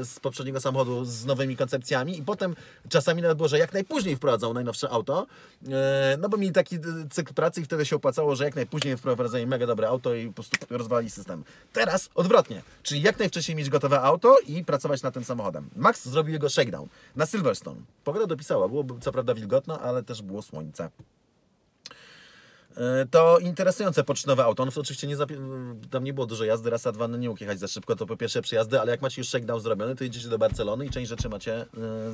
e, z poprzedniego samochodu z nowymi koncepcjami i potem czasami nawet było, że jak najpóźniej wprowadzał najnowsze auto, e, no bo mieli taki e, cykl pracy i wtedy się opłacało, że jak najpóźniej wprowadzali mega dobre auto i po prostu rozwalili system. Teraz odwrotnie, czyli jak najwcześniej mieć gotowe auto i pracować nad tym samochodem. Max zrobił jego shakedown na Silverstone. Pogoda dopisała, było co prawda wilgotno, ale też było słońce. E, To interesujące poczynowe auto. To oczywiście nie tam nie było dużo jazdy, raz a dwa no nie mógł jechać za szybko, to po pierwsze przyjazdy, ale jak macie już shakedown zrobiony, to jedziecie do Barcelony i część rzeczy macie,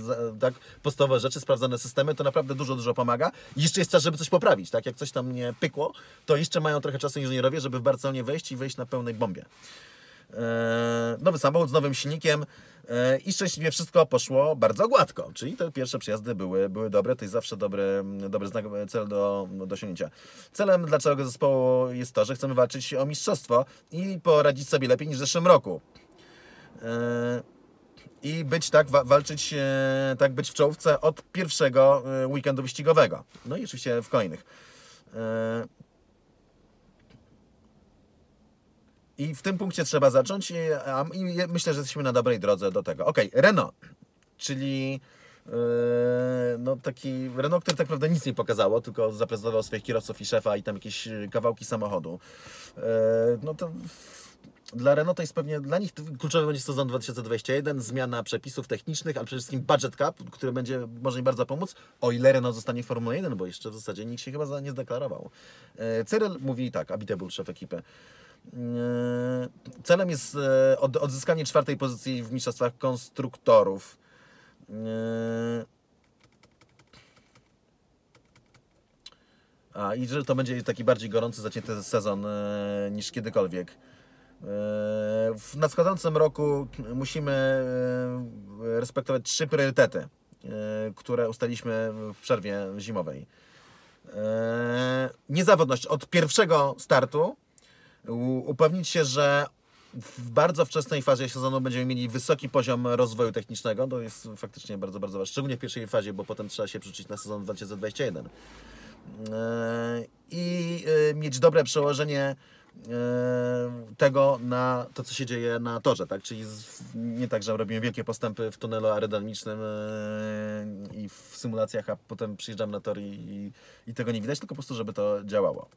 za- tak, podstawowe rzeczy, sprawdzone systemy, to naprawdę dużo, dużo pomaga. I jeszcze jest czas, żeby coś poprawić, tak? Jak coś tam nie pykło, to jeszcze mają trochę czasu inżynierowie, żeby w Barcelonie wejść i wejść na pełnej bombie. E, nowy samochód z nowym silnikiem e, i szczęśliwie wszystko poszło bardzo gładko. Czyli te pierwsze przyjazdy były, były dobre, to jest zawsze dobry, dobry znak, cel do, do osiągnięcia. Celem dla całego zespołu jest to, że chcemy walczyć o mistrzostwo i poradzić sobie lepiej niż w zeszłym roku. E, I być tak, wa- walczyć, tak być w czołówce od pierwszego weekendu wyścigowego. No i oczywiście w kolejnych. E, I w tym punkcie trzeba zacząć i, a, i myślę, że jesteśmy na dobrej drodze do tego. Okej, Renault, czyli yy, no taki Renault, który tak naprawdę nic nie pokazało, tylko zaprezentował swoich kierowców i szefa i tam jakieś kawałki samochodu. Yy, no to dla Renault to jest pewnie, dla nich kluczowy będzie sezon 2021, zmiana przepisów technicznych, ale przede wszystkim budget cap, który będzie, może im bardzo pomóc, o ile Renault zostanie w Formule 1, bo jeszcze w zasadzie nikt się chyba nie zdeklarował. Yy, Cyril mówi tak, Abiteboul, szef ekipy, Celem jest e, od- odzyskanie czwartej pozycji w mistrzostwach konstruktorów. Yy, A i że to będzie taki bardziej gorący, zacięty sezon e, niż kiedykolwiek. E, W nadchodzącym roku musimy e, respektować trzy priorytety, e, które ustaliliśmy w przerwie zimowej. E, Niezawodność od pierwszego startu, upewnić się, że w bardzo wczesnej fazie sezonu będziemy mieli wysoki poziom rozwoju technicznego. To jest faktycznie bardzo, bardzo ważne. Szczególnie w pierwszej fazie, bo potem trzeba się przyczynić na sezon 2021. Eee, I e, mieć dobre przełożenie e, tego na to, co się dzieje na torze, tak? Czyli nie tak, że robimy wielkie postępy w tunelu aerodynamicznym e, i w symulacjach, a potem przyjeżdżam na tor i, i tego nie widać, tylko po prostu, żeby to działało.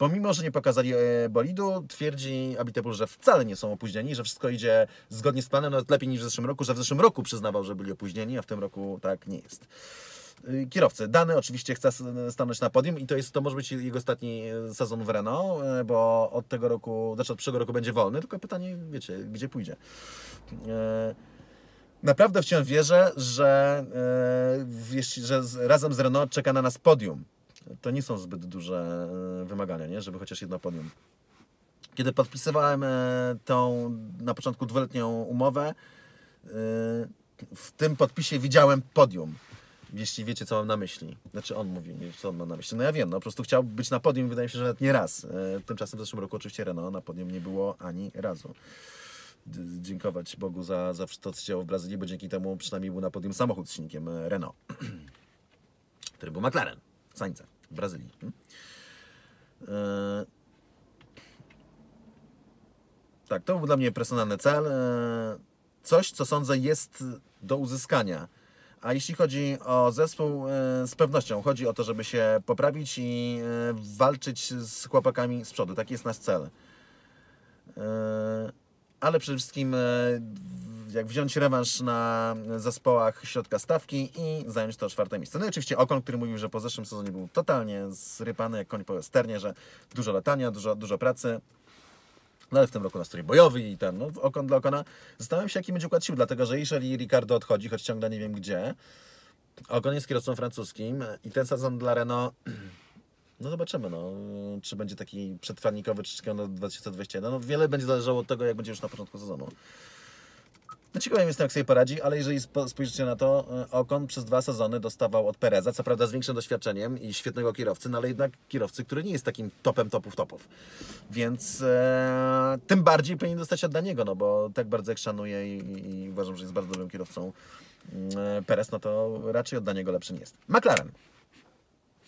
Pomimo, że nie pokazali e, bolidu, twierdzi Abiteboul, że wcale nie są opóźnieni, że wszystko idzie zgodnie z planem, nawet lepiej niż w zeszłym roku, że w zeszłym roku przyznawał, że byli opóźnieni, a w tym roku tak nie jest. Y, Kierowcy. Dany oczywiście chce stanąć na podium i to jest to może być jego ostatni e, sezon w Renault, e, bo od tego roku, znaczy od przyszłego roku będzie wolny, tylko pytanie, wiecie, gdzie pójdzie. Naprawdę wciąż wierzę, że, że razem z Renault czeka na nas podium. To nie są zbyt duże e, wymagania, nie? żeby chociaż jedno podium. Kiedy podpisywałem e, tą na początku dwuletnią umowę, e, w tym podpisie widziałem podium. Jeśli wiecie, co mam na myśli. Znaczy on mówi, co on ma na myśli. No ja wiem, no po prostu chciał być na podium, wydaje mi się, że nawet nie raz. Tymczasem w zeszłym roku oczywiście Renault na podium nie było ani razu. Dziękować Bogu za, za to, co się działo w Brazylii, bo dzięki temu przynajmniej był na podium samochód z silnikiem Renault, który był McLaren, Sańca w Brazylii. Hmm? E, Tak, to był dla mnie personalny cel. E, Coś, co sądzę jest do uzyskania. A jeśli chodzi o zespół, e, z pewnością chodzi o to, żeby się poprawić i walczyć z chłopakami z przodu. Taki jest nasz cel. Ale przede wszystkim, jak wziąć rewanż na zespołach środka stawki i zająć to czwarte miejsce. No i oczywiście Okon, który mówił, że po zeszłym sezonie był totalnie zrypany, jak koń po westernie, że dużo latania, dużo, dużo pracy. No ale w tym roku nastrój bojowy i ten, no, okon dla okona. Zastanawiam się, jaki będzie układ sił, dlatego że jeżeli Ricardo odchodzi, choć ciągle nie wiem gdzie, okon jest kierowcą francuskim i ten sezon dla Renault, no zobaczymy, no, czy będzie taki przetrwalnikowy, czy czekają na 2021. No wiele będzie zależało od tego, jak będzie już na początku sezonu. No ciekawym jestem, jak sobie poradzi, ale jeżeli spo- spojrzycie na to, e, Ocon przez dwa sezony dostawał od Pereza, co prawda z większym doświadczeniem i świetnego kierowcy, no ale jednak kierowcy, który nie jest takim topem topów topów. Więc e, tym bardziej powinien dostać od Daniego, no bo tak bardzo jak szanuję i, i, i uważam, że jest bardzo dobrym kierowcą mm, e, Perez, no to raczej od Daniego lepszy nie jest. McLaren.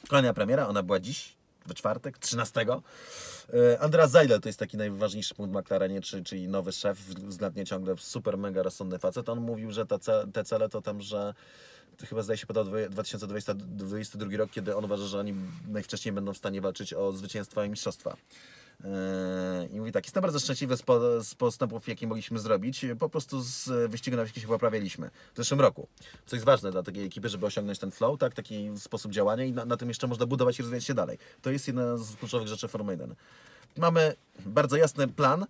Kolejna premiera, ona była dziś, we czwartek, 13. E, Andreas Seidel to jest taki najważniejszy punkt w McLarenie, czy, czyli nowy szef, względnie ciągle super, mega rozsądny facet. On mówił, że te, te cele to tam, że chyba zdaje się podał dwoje- 2022 rok, kiedy on uważa, że oni najwcześniej będą w stanie walczyć o zwycięstwa i mistrzostwa. Eee, I mówi tak, jestem bardzo szczęśliwy z, po, z postępów, jakie mogliśmy zrobić. Po prostu z wyścigu na wyścigu się poprawialiśmy w zeszłym roku. Co jest ważne dla takiej ekipy, żeby osiągnąć ten flow, tak, taki sposób działania i na, na tym jeszcze można budować i rozwijać się dalej. To jest jedna z kluczowych rzeczy Formuły 1. Mamy bardzo jasny plan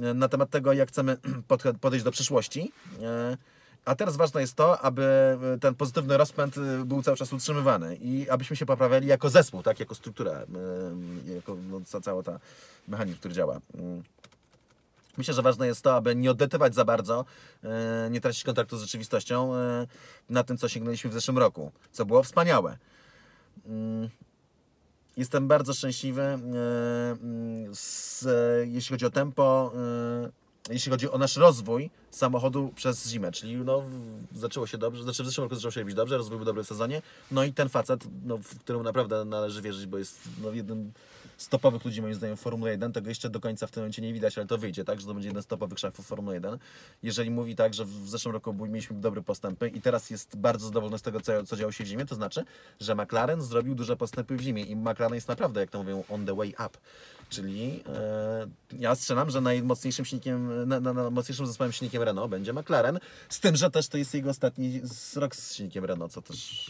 e, na temat tego, jak chcemy podejść do przyszłości. A teraz ważne jest to, aby e, ten pozytywny rozpęd e, był cały czas utrzymywany i abyśmy się poprawiali jako zespół, tak, jako struktura, jako no, ca- cała ta mechanizm, który działa. Mm. Myślę, że ważne jest to, aby nie odletywać za bardzo, e, nie tracić kontaktu z rzeczywistością na tym, co sięgnęliśmy w zeszłym roku, co było wspaniałe. Mm. Jestem bardzo szczęśliwy, mm, jeśli chodzi o tempo, jeśli chodzi o nasz rozwój samochodu przez zimę, czyli no, zaczęło się dobrze, znaczy w zeszłym roku zaczęło się robić dobrze, rozwój był dobry w sezonie, no i ten facet, no, w któremu naprawdę należy wierzyć, bo jest no, jednym z topowych ludzi moim zdaniem w Formule 1, tego jeszcze do końca w tym momencie nie widać, ale to wyjdzie, tak, że to będzie jeden z topowych szefów Formuły 1. Jeżeli mówi tak, że w zeszłym roku mieliśmy dobre postępy i teraz jest bardzo zadowolony z tego, co, co działo się w zimie, to znaczy, że McLaren zrobił duże postępy w zimie i McLaren jest naprawdę, jak to mówią, on the way up. Czyli e, ja strzelam, że najmocniejszym silnikiem, na, na, na mocniejszym zespołem silnikiem Renault będzie McLaren, z tym, że też to jest jego ostatni rok z silnikiem Renault, co też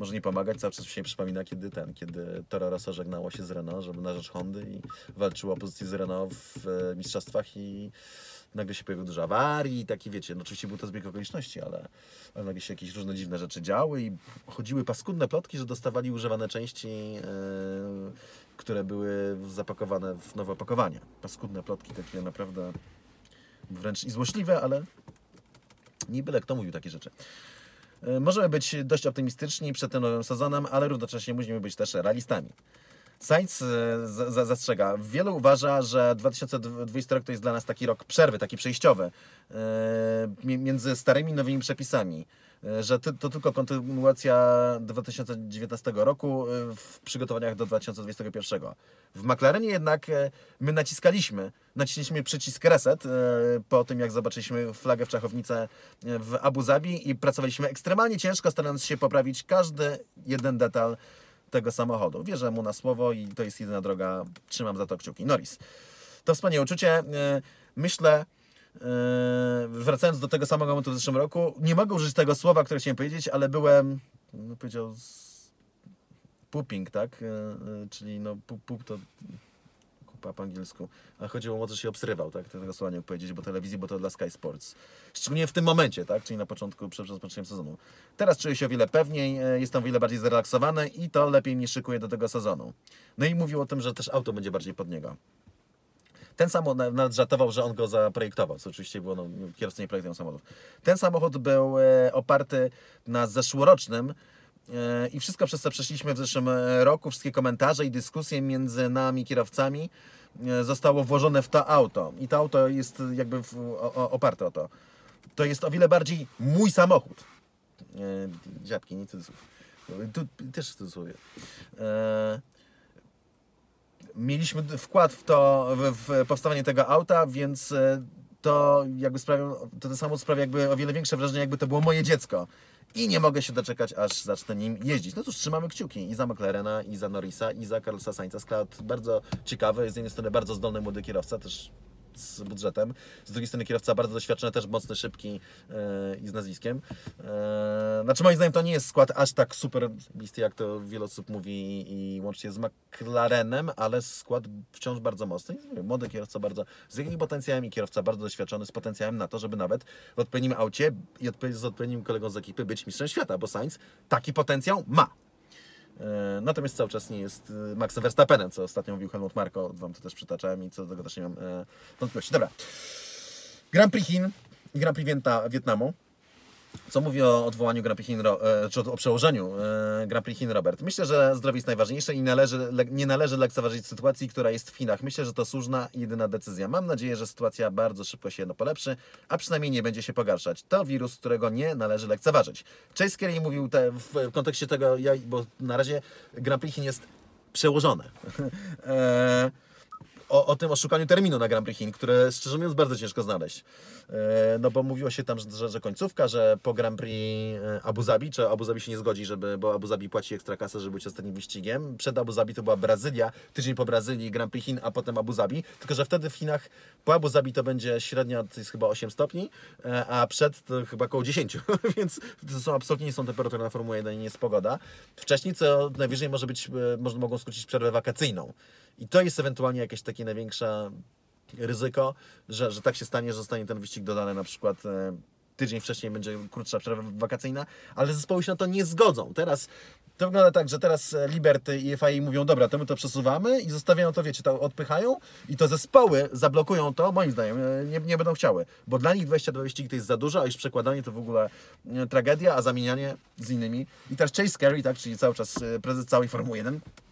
może nie pomagać. Cały czas mi się przypomina, kiedy ten, kiedy Toro Rosso żegnało się z Renault, żeby na rzecz Hondy i walczyło o pozycję z Renault w e, mistrzostwach i nagle się pojawiły dużo awarii i taki, wiecie, no oczywiście był to zbieg okoliczności, ale, ale nagle się jakieś różne dziwne rzeczy działy i chodziły paskudne plotki, że dostawali używane części, e, które były zapakowane w nowe opakowania. Paskudne plotki, takie naprawdę wręcz i złośliwe, ale nie byle kto mówił takie rzeczy. E, Możemy być dość optymistyczni przed tym nowym sezonem, ale równocześnie musimy być też realistami. Sainz e, za- za- zastrzega. Wielu uważa, że 2020 rok to jest dla nas taki rok przerwy, taki przejściowy e, mi- między starymi i nowymi przepisami. E, Że ty- to tylko kontynuacja 2019 roku e, w przygotowaniach do 2021. W McLarenie jednak e, my naciskaliśmy, nacisnęliśmy przycisk reset po tym, jak zobaczyliśmy flagę w czachownicę w Abu Zabi i pracowaliśmy ekstremalnie ciężko, starając się poprawić każdy jeden detal tego samochodu. Wierzę mu na słowo i to jest jedyna droga. Trzymam za to kciuki. Norris. To wspaniałe uczucie. Myślę, wracając do tego samego momentu w zeszłym roku, nie mogę użyć tego słowa, które chciałem powiedzieć, ale byłem no, powiedział z... pooping, tak? E, e, czyli no pup, to kupa po angielsku. A chodziło o to, że się obsrywał, tak? Tego słowa nie mógł powiedzieć, bo telewizji, bo to dla Sky Sports. Szczególnie w tym momencie, tak? Czyli na początku, przed rozpoczęciem sezonu. Teraz czuję się o wiele pewniej, jestem o wiele bardziej zrelaksowany i to lepiej mnie szykuje do tego sezonu. No i mówił o tym, że też auto będzie bardziej pod niego. Ten samochód nawet żartował, że on go zaprojektował, co oczywiście było, no, kierowcy nie projektują samochodów. Ten samochód był e, oparty na zeszłorocznym e, i wszystko przez co przeszliśmy w zeszłym e, roku, wszystkie komentarze i dyskusje między nami, kierowcami, zostało włożone w to auto. I to auto jest jakby w, o, oparte o to. To jest o wiele bardziej mój samochód. Dziadki, nie cudzysłów. Tu też w cudzysłowie. E, mieliśmy wkład w to, w, w powstawanie tego auta, więc e, to jakby sprawia, to ten samochód sprawia jakby o wiele większe wrażenie, jakby to było moje dziecko. I nie mogę się doczekać, aż zacznę nim jeździć. No cóż, trzymamy kciuki i za McLarena, i za Norrisa, i za Carlosa Sainza. Skład bardzo ciekawy, z jednej strony bardzo zdolny młody kierowca, też z budżetem. Z drugiej strony kierowca bardzo doświadczony, też mocny, szybki e, i z nazwiskiem. E, znaczy moim zdaniem to nie jest skład aż tak super listy, jak to wiele osób mówi i łącznie z McLarenem, ale skład wciąż bardzo mocny. Młody kierowca bardzo z wielkim potencjałem kierowca bardzo doświadczony z potencjałem na to, żeby nawet w odpowiednim aucie i z odpowiednim kolegą z ekipy być mistrzem świata, bo Sainz taki potencjał ma. E, Natomiast cały czas nie jest e, Maxem Verstappenem, co ostatnio mówił Helmut Marko, wam to też przytaczałem i co do tego też nie mam e, wątpliwości. Dobra. Grand Prix Chin i Grand Prix Wietna, Wietnamu. Co mówi o odwołaniu Grand Prix Chin, e, czy o przełożeniu e, Grand Prix Chin Robert? Myślę, że zdrowie jest najważniejsze i należy, le, nie należy lekceważyć sytuacji, która jest w Chinach. Myślę, że to słuszna i jedyna decyzja. Mam nadzieję, że sytuacja bardzo szybko się no, polepszy, a przynajmniej nie będzie się pogarszać. To wirus, którego nie należy lekceważyć. Chase Carey mówił te, w kontekście tego, bo na razie Grand Prix Chin jest przełożone. o, o tym oszukaniu terminu na Grand Prix Chin, które szczerze mówiąc bardzo ciężko znaleźć. E, No bo mówiło się tam, że, że, końcówka, że po Grand Prix e, Abu Zabi, czy Abu Zabi się nie zgodzi, żeby, bo Abu Zabi płaci ekstra kasę, żeby być ostatnim wyścigiem. Przed Abu Zabi to była Brazylia, tydzień po Brazylii Grand Prix Chin, a potem Abu Zabi. Tylko, że wtedy w Chinach po Abu Zabi to będzie średnia, to jest chyba 8 stopni, e, a przed to chyba około 10, więc to są absolutnie nie są temperatury na Formułę 1 i nie jest pogoda. Wcześniej co najwyżej może być, może, mogą skrócić przerwę wakacyjną. I to jest ewentualnie jakieś takie największe ryzyko, że, że tak się stanie, że zostanie ten wyścig dodany na przykład e, tydzień wcześniej będzie krótsza przerwa wakacyjna, ale zespoły się na to nie zgodzą. Teraz to wygląda tak, że teraz Liberty i FIA mówią, dobra, to my to przesuwamy i zostawiają to, wiecie, to odpychają i to zespoły zablokują to, moim zdaniem, e, nie, nie będą chciały, bo dla nich 22 wyścigi to jest za dużo, a już przekładanie to w ogóle e, tragedia, a zamienianie z innymi. I teraz Chase Carey, tak, czyli cały czas prezes całej Formuły 1, w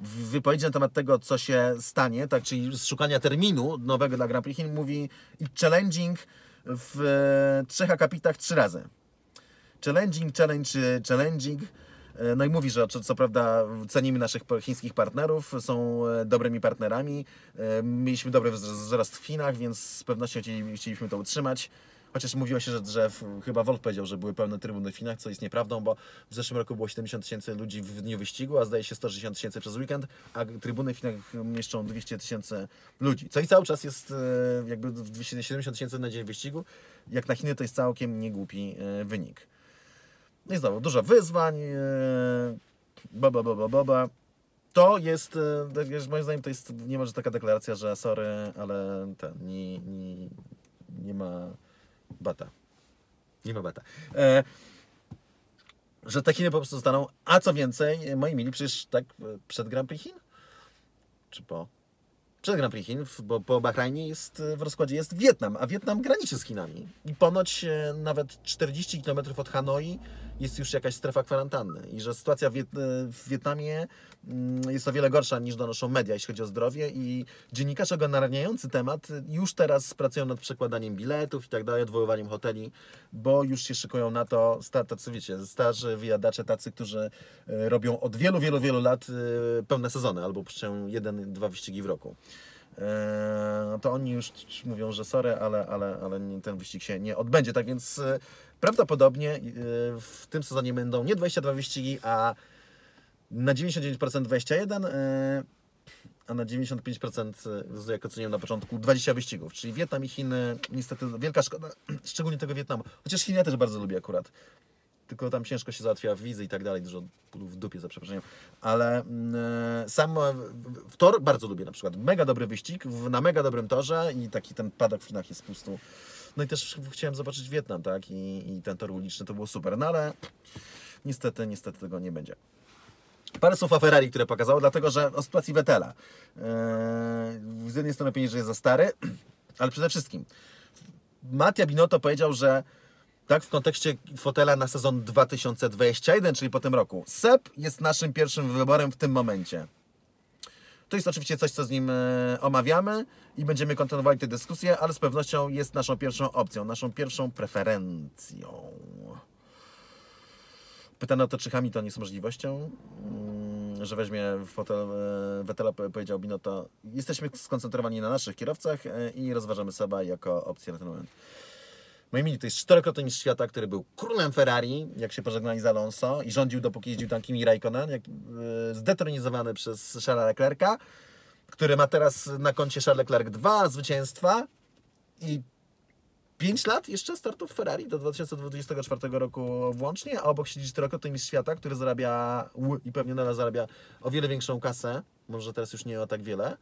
wypowiedzi na temat tego, co się stanie, tak, czyli szukania terminu nowego dla Grand Prix Chin, mówi challenging w e, trzech akapitach trzy razy. Challenging, challenge, challenging. E, No i mówi, że co, prawda cenimy naszych chińskich partnerów, są e, dobrymi partnerami. Mieliśmy dobry wzrost w Chinach, więc z pewnością chcieli, chcieliśmy to utrzymać. Chociaż mówiło się, że, chyba Wolf powiedział, że były pełne trybuny w Chinach, co jest nieprawdą, bo w zeszłym roku było 70 tysięcy ludzi w dniu wyścigu, a zdaje się 160 tysięcy przez weekend, a trybuny w Chinach mieszczą 200 tysięcy ludzi. Co i cały czas jest e, jakby 270 tysięcy na dzień wyścigu. Jak na Chiny to jest całkiem niegłupi e, wynik. No i znowu, dużo wyzwań, e, baba, baba, baba. To jest, moim zdaniem to jest niemalże taka deklaracja, że sorry, ale ten, nie, nie, nie ma bata. Nie ma bata. E, że te Chiny po prostu zostaną, a co więcej, moi mili, przecież tak e, przed Grand Prix Chin? Czy po? Przed Grand Prix Chin, bo po Bahrajnie jest, e, w rozkładzie jest Wietnam, a Wietnam graniczy z Chinami. I ponoć e, nawet 40 km od Hanoi jest już jakaś strefa kwarantanny. I że sytuacja w, w Wietnamie mm, jest o wiele gorsza niż donoszą media, jeśli chodzi o zdrowie. I dziennikarze ogarniający temat już teraz pracują nad przekładaniem biletów i tak dalej, odwoływaniem hoteli, bo już się szykują na to, tacy wiecie, starzy wyjadacze, tacy, którzy e, robią od wielu, wielu, wielu lat e, pełne sezony albo puszczają jeden, dwa wyścigi w roku. E, to oni już mówią, że sorry, ale, ale, ale ten wyścig się nie odbędzie. Tak więc e, prawdopodobnie e, w tym sezonie będą nie 22 wyścigi, a na 99% 21, e, a na 95% e, jak oceniłem na początku 20 wyścigów. Czyli Wietnam i Chiny, niestety wielka szkoda, szczególnie tego Wietnamu. Chociaż Chiny ja też bardzo lubię akurat. Tylko tam ciężko się załatwia wizy i tak dalej, dużo w dupie za przeproszeniem, ale e, sam e, w- tor bardzo lubię na przykład, mega dobry wyścig, w, na mega dobrym torze i taki ten padok w Chinach jest po prostu, no i też chciałem zobaczyć Wietnam, tak, i, i ten tor uliczny to było super, no ale niestety, niestety tego nie będzie. Parę słów o Ferrari, które pokazało, dlatego że o sytuacji Vettela. Eee, z jednej strony pewnie, że jest za stary, ale przede wszystkim Mattia Binotto powiedział, że tak w kontekście fotela na sezon 2021, czyli po tym roku. Seb jest naszym pierwszym wyborem w tym momencie. To jest oczywiście coś, co z nim e, omawiamy i będziemy kontynuowali tę dyskusję, ale z pewnością jest naszą pierwszą opcją, naszą pierwszą preferencją. Pytano to, czy Hamilton jest możliwością, mm, że weźmie fotel e, Vettela, po- powiedział Binotto. Jesteśmy skoncentrowani na naszych kierowcach e, i rozważamy Seba jako opcję na ten moment. Moi mili, to jest czterokrotny mistrz świata, który był królem Ferrari, jak się pożegnali z Alonso i rządził dopóki jeździł tam Kimi Raikkonen, jak, e, zdetronizowany przez Charlesa Leclerca, który ma teraz na koncie Charles Leclerc dwa zwycięstwa i 5 lat jeszcze startów Ferrari do 2024 roku włącznie, a obok siedzi czterokrotny mistrz świata, który zarabia i pewnie nadal zarabia o wiele większą kasę, może teraz już nie o tak wiele,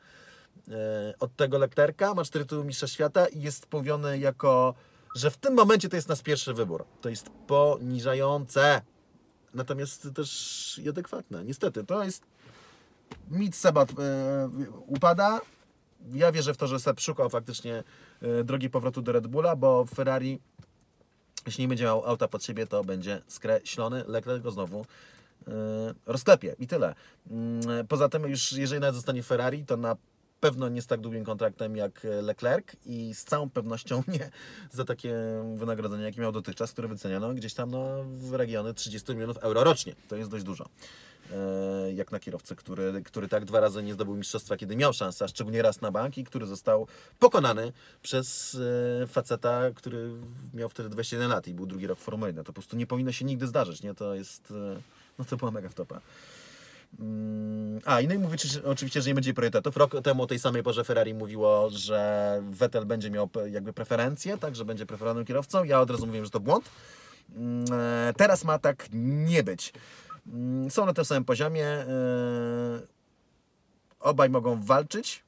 e, od tego Leclerca, ma cztery tytuły mistrza świata i jest mówiony jako, że w tym momencie to jest nasz pierwszy wybór. To jest poniżające, natomiast też adekwatne. Niestety, to jest mit Sebat e, upada. Ja wierzę w to, że Seb szukał faktycznie e, drogi powrotu do Red Bulla, bo Ferrari, jeśli nie będzie miał auta pod siebie, to będzie skreślony. Leclerc go znowu e, rozklepie i tyle. Mm, Poza tym, już jeżeli nawet zostanie Ferrari, to na pewno nie z tak długim kontraktem jak e, Leclerc i z całą pewnością nie za takie wynagrodzenie, jakie miał dotychczas, które wyceniano gdzieś tam no, w regiony 30 milionów euro rocznie. To jest dość dużo. E, jak na kierowcę, który, który tak dwa razy nie zdobył mistrzostwa, kiedy miał szansę, a szczególnie raz na bank i który został pokonany przez e, faceta, który miał wtedy 21 lat i był drugi rok Formule 1. To po prostu nie powinno się nigdy zdarzyć, nie? To jest, no to była mega wtopa. Mm, A, i no i mówię czy- oczywiście, że nie będzie priorytetów. Rok temu o tej samej porze Ferrari mówiło, że Vettel będzie miał jakby preferencje, tak, że będzie preferowanym kierowcą. Ja od razu mówiłem, że to błąd. Mm, e, Teraz ma tak nie być. Mm, Są na tym samym poziomie. e, Obaj mogą walczyć,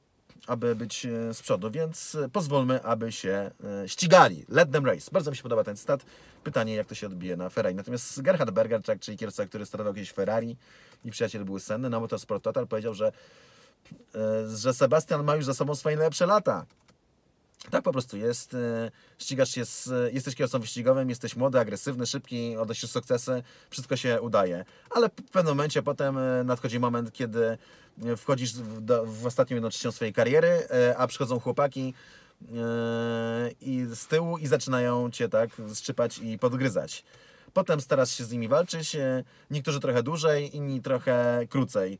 aby być e, z przodu, więc e, pozwólmy, aby się e, ścigali. Let them race. Bardzo mi się podoba ten stat. Pytanie, jak to się odbije na Ferrari. Natomiast Gerhard Berger, tak, czyli kierowca, który startował kiedyś Ferrari i przyjaciel był senny, na Motorsport Total powiedział, że, że Sebastian ma już za sobą swoje najlepsze lata. Tak po prostu jest. e, Ścigasz się z, jesteś kierowcą wyścigowym, jesteś młody, agresywny, szybki, odnosisz sukcesy, wszystko się udaje. Ale w pewnym momencie potem e, nadchodzi moment, kiedy e, wchodzisz w, do, w ostatnią jedną swojej kariery, a przychodzą chłopaki i z tyłu i zaczynają cię tak szczypać i podgryzać. Potem starasz się z nimi walczyć, niektórzy trochę dłużej, inni trochę krócej.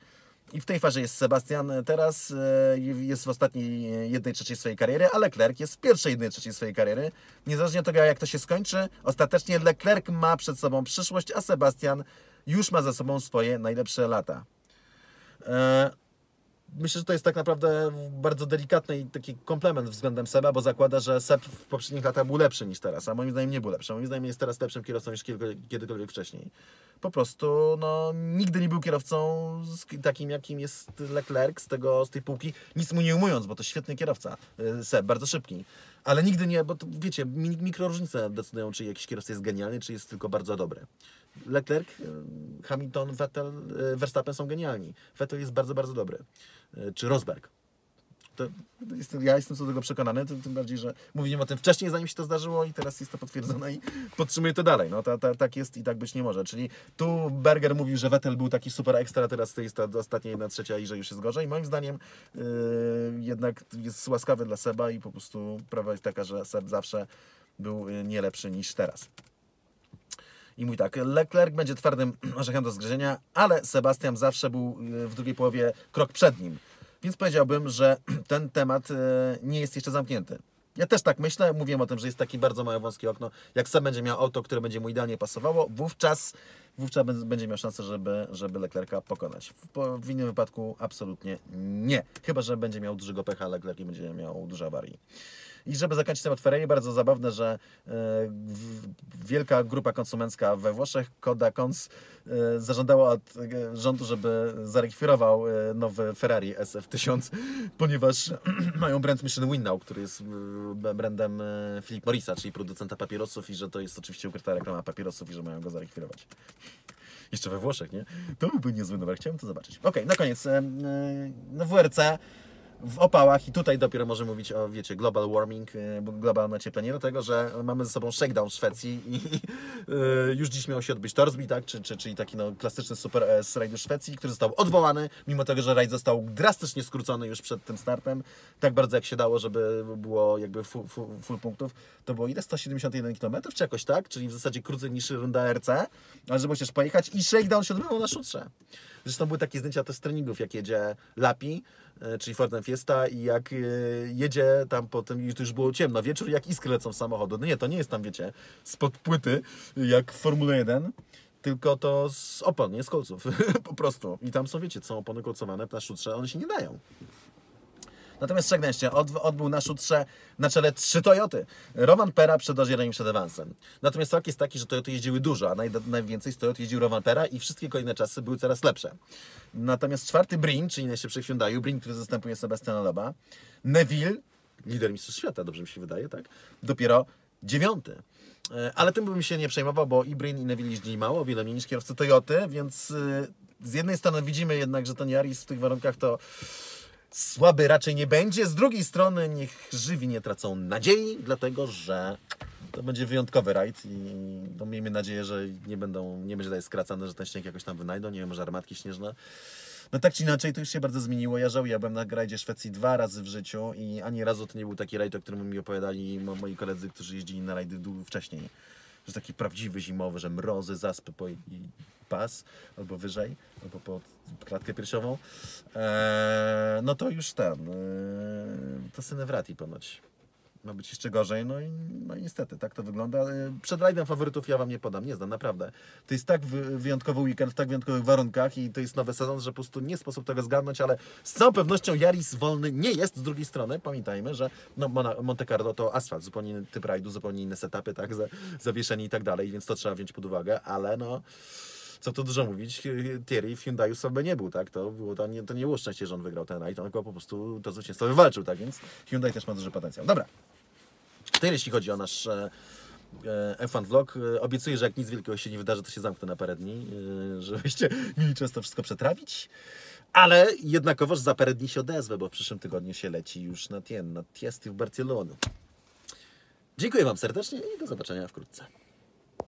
I w tej fazie jest Sebastian teraz, e, jest w ostatniej e, jednej trzeciej swojej kariery, a Leclerc jest w pierwszej jednej trzeciej swojej kariery. Niezależnie od tego, jak to się skończy, ostatecznie Leclerc ma przed sobą przyszłość, a Sebastian już ma za sobą swoje najlepsze lata. Myślę, że to jest tak naprawdę bardzo delikatny i taki komplement względem Seba, bo zakłada, że Seb w poprzednich latach był lepszy niż teraz, a moim zdaniem nie był lepszy. Moim zdaniem jest teraz lepszym kierowcą niż kiedy- kiedykolwiek wcześniej. Po prostu no, nigdy nie był kierowcą takim, jakim jest Leclerc z, tego, z tej półki, nic mu nie umując, bo to świetny kierowca, y, Seb, bardzo szybki. Ale nigdy nie, bo to, wiecie, mi- mikroróżnice decydują, czy jakiś kierowca jest genialny, czy jest tylko bardzo dobry. Leclerc, y, Hamilton, Vettel, y, Verstappen są genialni. Vettel jest bardzo, bardzo dobry. Y, Czy Rosberg. Jestem, ja jestem co do tego przekonany, tym, tym bardziej, że mówiłem o tym wcześniej, zanim się to zdarzyło i teraz jest to potwierdzone i podtrzymuję to dalej. No, ta, ta, tak jest i tak być nie może. Czyli tu Berger mówił, że Vettel był taki super ekstra, teraz to jest ta ostatnia jedna trzecia i że już jest gorzej. Moim zdaniem yy, jednak jest łaskawy dla Seba i po prostu prawa jest taka, że Seb zawsze był y, nie lepszy niż teraz. I mówi tak, Leclerc będzie twardym orzechem do zgryzienia, ale Sebastian zawsze był y, w drugiej połowie krok przed nim. Więc powiedziałbym, że ten temat y, nie jest jeszcze zamknięty. Ja też tak myślę, mówiłem o tym, że jest takie bardzo małe wąskie okno. Jak sam będzie miał auto, które będzie mu idealnie pasowało, wówczas wówczas będzie miał szansę, żeby, żeby Leclerca pokonać. W, w innym wypadku absolutnie nie. Chyba, że będzie miał dużego pecha Leclerc i będzie miał dużo awarii. I żeby zakończyć temat Ferrari, bardzo zabawne, że e, wielka grupa konsumencka we Włoszech, Koda Cons, e, zażądała od e, rządu, żeby zarekwirował nowy Ferrari SF1000, ponieważ mają brand Michelin Winnow, który jest brandem Philip Morrisa, czyli producenta papierosów i że to jest oczywiście ukryta reklama papierosów i że mają go zarekwirować. Jeszcze we Włoszech, nie? To byłby niezły numer, chciałem to zobaczyć. Okej, na koniec. No WRC w opałach i tutaj dopiero możemy mówić o, wiecie, global warming, e, globalne ocieplenie, dlatego, że mamy ze sobą shakedown Szwecji i e, już dziś miał się odbyć Torsby, tak, czy, czy, czyli taki no, klasyczny super ES rajdu Szwecji, który został odwołany, mimo tego, że rajd został drastycznie skrócony już przed tym startem, tak bardzo jak się dało, żeby było jakby full, full, full punktów, to było ile? 171 km, czy jakoś tak, czyli w zasadzie krócej niż runda RC, ale żeby chociaż pojechać i shakedown się odbywał na szutrze. Zresztą były takie zdjęcia też z treningów, jak jedzie Lapi, czyli Fordem Fiesta i jak e, jedzie tam po tym, i to już było ciemno, wieczór, jak iskry lecą z samochodu. No nie, to nie jest tam, wiecie, spod płyty, jak w Formule 1, tylko to z opon, nie z kolców, po prostu. I tam są, wiecie, są opony kolcowane na szutrze, one się nie dają. Natomiast szczególnie od, odbył na szutrze na czele trzy Toyoty. Rowan Pera przed Ozierem i przed Evansem. Natomiast fakt jest taki, że Toyoty jeździły dużo, a naj, najwięcej z Toyot jeździł Rowan Pera i wszystkie kolejne czasy były coraz lepsze. Natomiast czwarty Brin, czyli najszybszy w Hyundaiu, Brin, który zastępuje Sebastiana Loba, Neville, lider mistrzostw świata, dobrze mi się wydaje, tak? Dopiero dziewiąty. E, Ale tym bym się nie przejmował, bo i Brin i Neville jeździli mało, wiele mniej niż kierowcy Toyoty, więc y, z jednej strony widzimy jednak, że ten Yaris w tych warunkach to słaby raczej nie będzie. Z drugiej strony niech żywi nie tracą nadziei, dlatego że to będzie wyjątkowy rajd i no, miejmy nadzieję, że nie będą, nie będzie dalej skracane, że ten śnieg jakoś tam wynajdą, nie wiem, może armatki śnieżne. No tak czy inaczej, to już się bardzo zmieniło. Ja żałuję, ja byłem na rajdzie Szwecji dwa razy w życiu i ani razu to nie był taki rajd, o którym mi opowiadali mo- moi koledzy, którzy jeździli na rajdy wcześniej. Że taki prawdziwy zimowy, że mrozy, zaspy po i pas, albo wyżej, albo po klatkę piersiową. Eee, no to już ten, eee, to Synewrati ponoć. Ma być jeszcze gorzej, no i, no i niestety, tak to wygląda. Eee, Przed rajdem faworytów ja Wam nie podam, nie znam, naprawdę. To jest tak wy, wyjątkowy weekend, w tak wyjątkowych warunkach i to jest nowy sezon, że po prostu nie sposób tego zgadnąć, ale z całą pewnością Yaris wolny nie jest. Z drugiej strony pamiętajmy, że no, Monte Carlo to asfalt, zupełnie inny typ rajdu, zupełnie inne setupy, tak, za- zawieszenie i tak dalej, więc to trzeba wziąć pod uwagę, ale no co tu dużo mówić, Thierry w Hyundaiu sobie nie był, tak? To, było, to, nie, to nie było szczęście, że on wygrał ten rajd, on po prostu to zwycięstwo wywalczył, tak? Więc Hyundai też ma duży potencjał. Dobra. Tyle jeśli chodzi o nasz e, e, F1 vlog. E, Obiecuję, że jak nic wielkiego się nie wydarzy, to się zamknę na parę dni, żebyście mieli czas to wszystko przetrawić. Ale jednakowoż za parę dni się odezwę, bo w przyszłym tygodniu się leci już na Tien, na Tiesty w Barcelonie. Dziękuję Wam serdecznie i do zobaczenia wkrótce.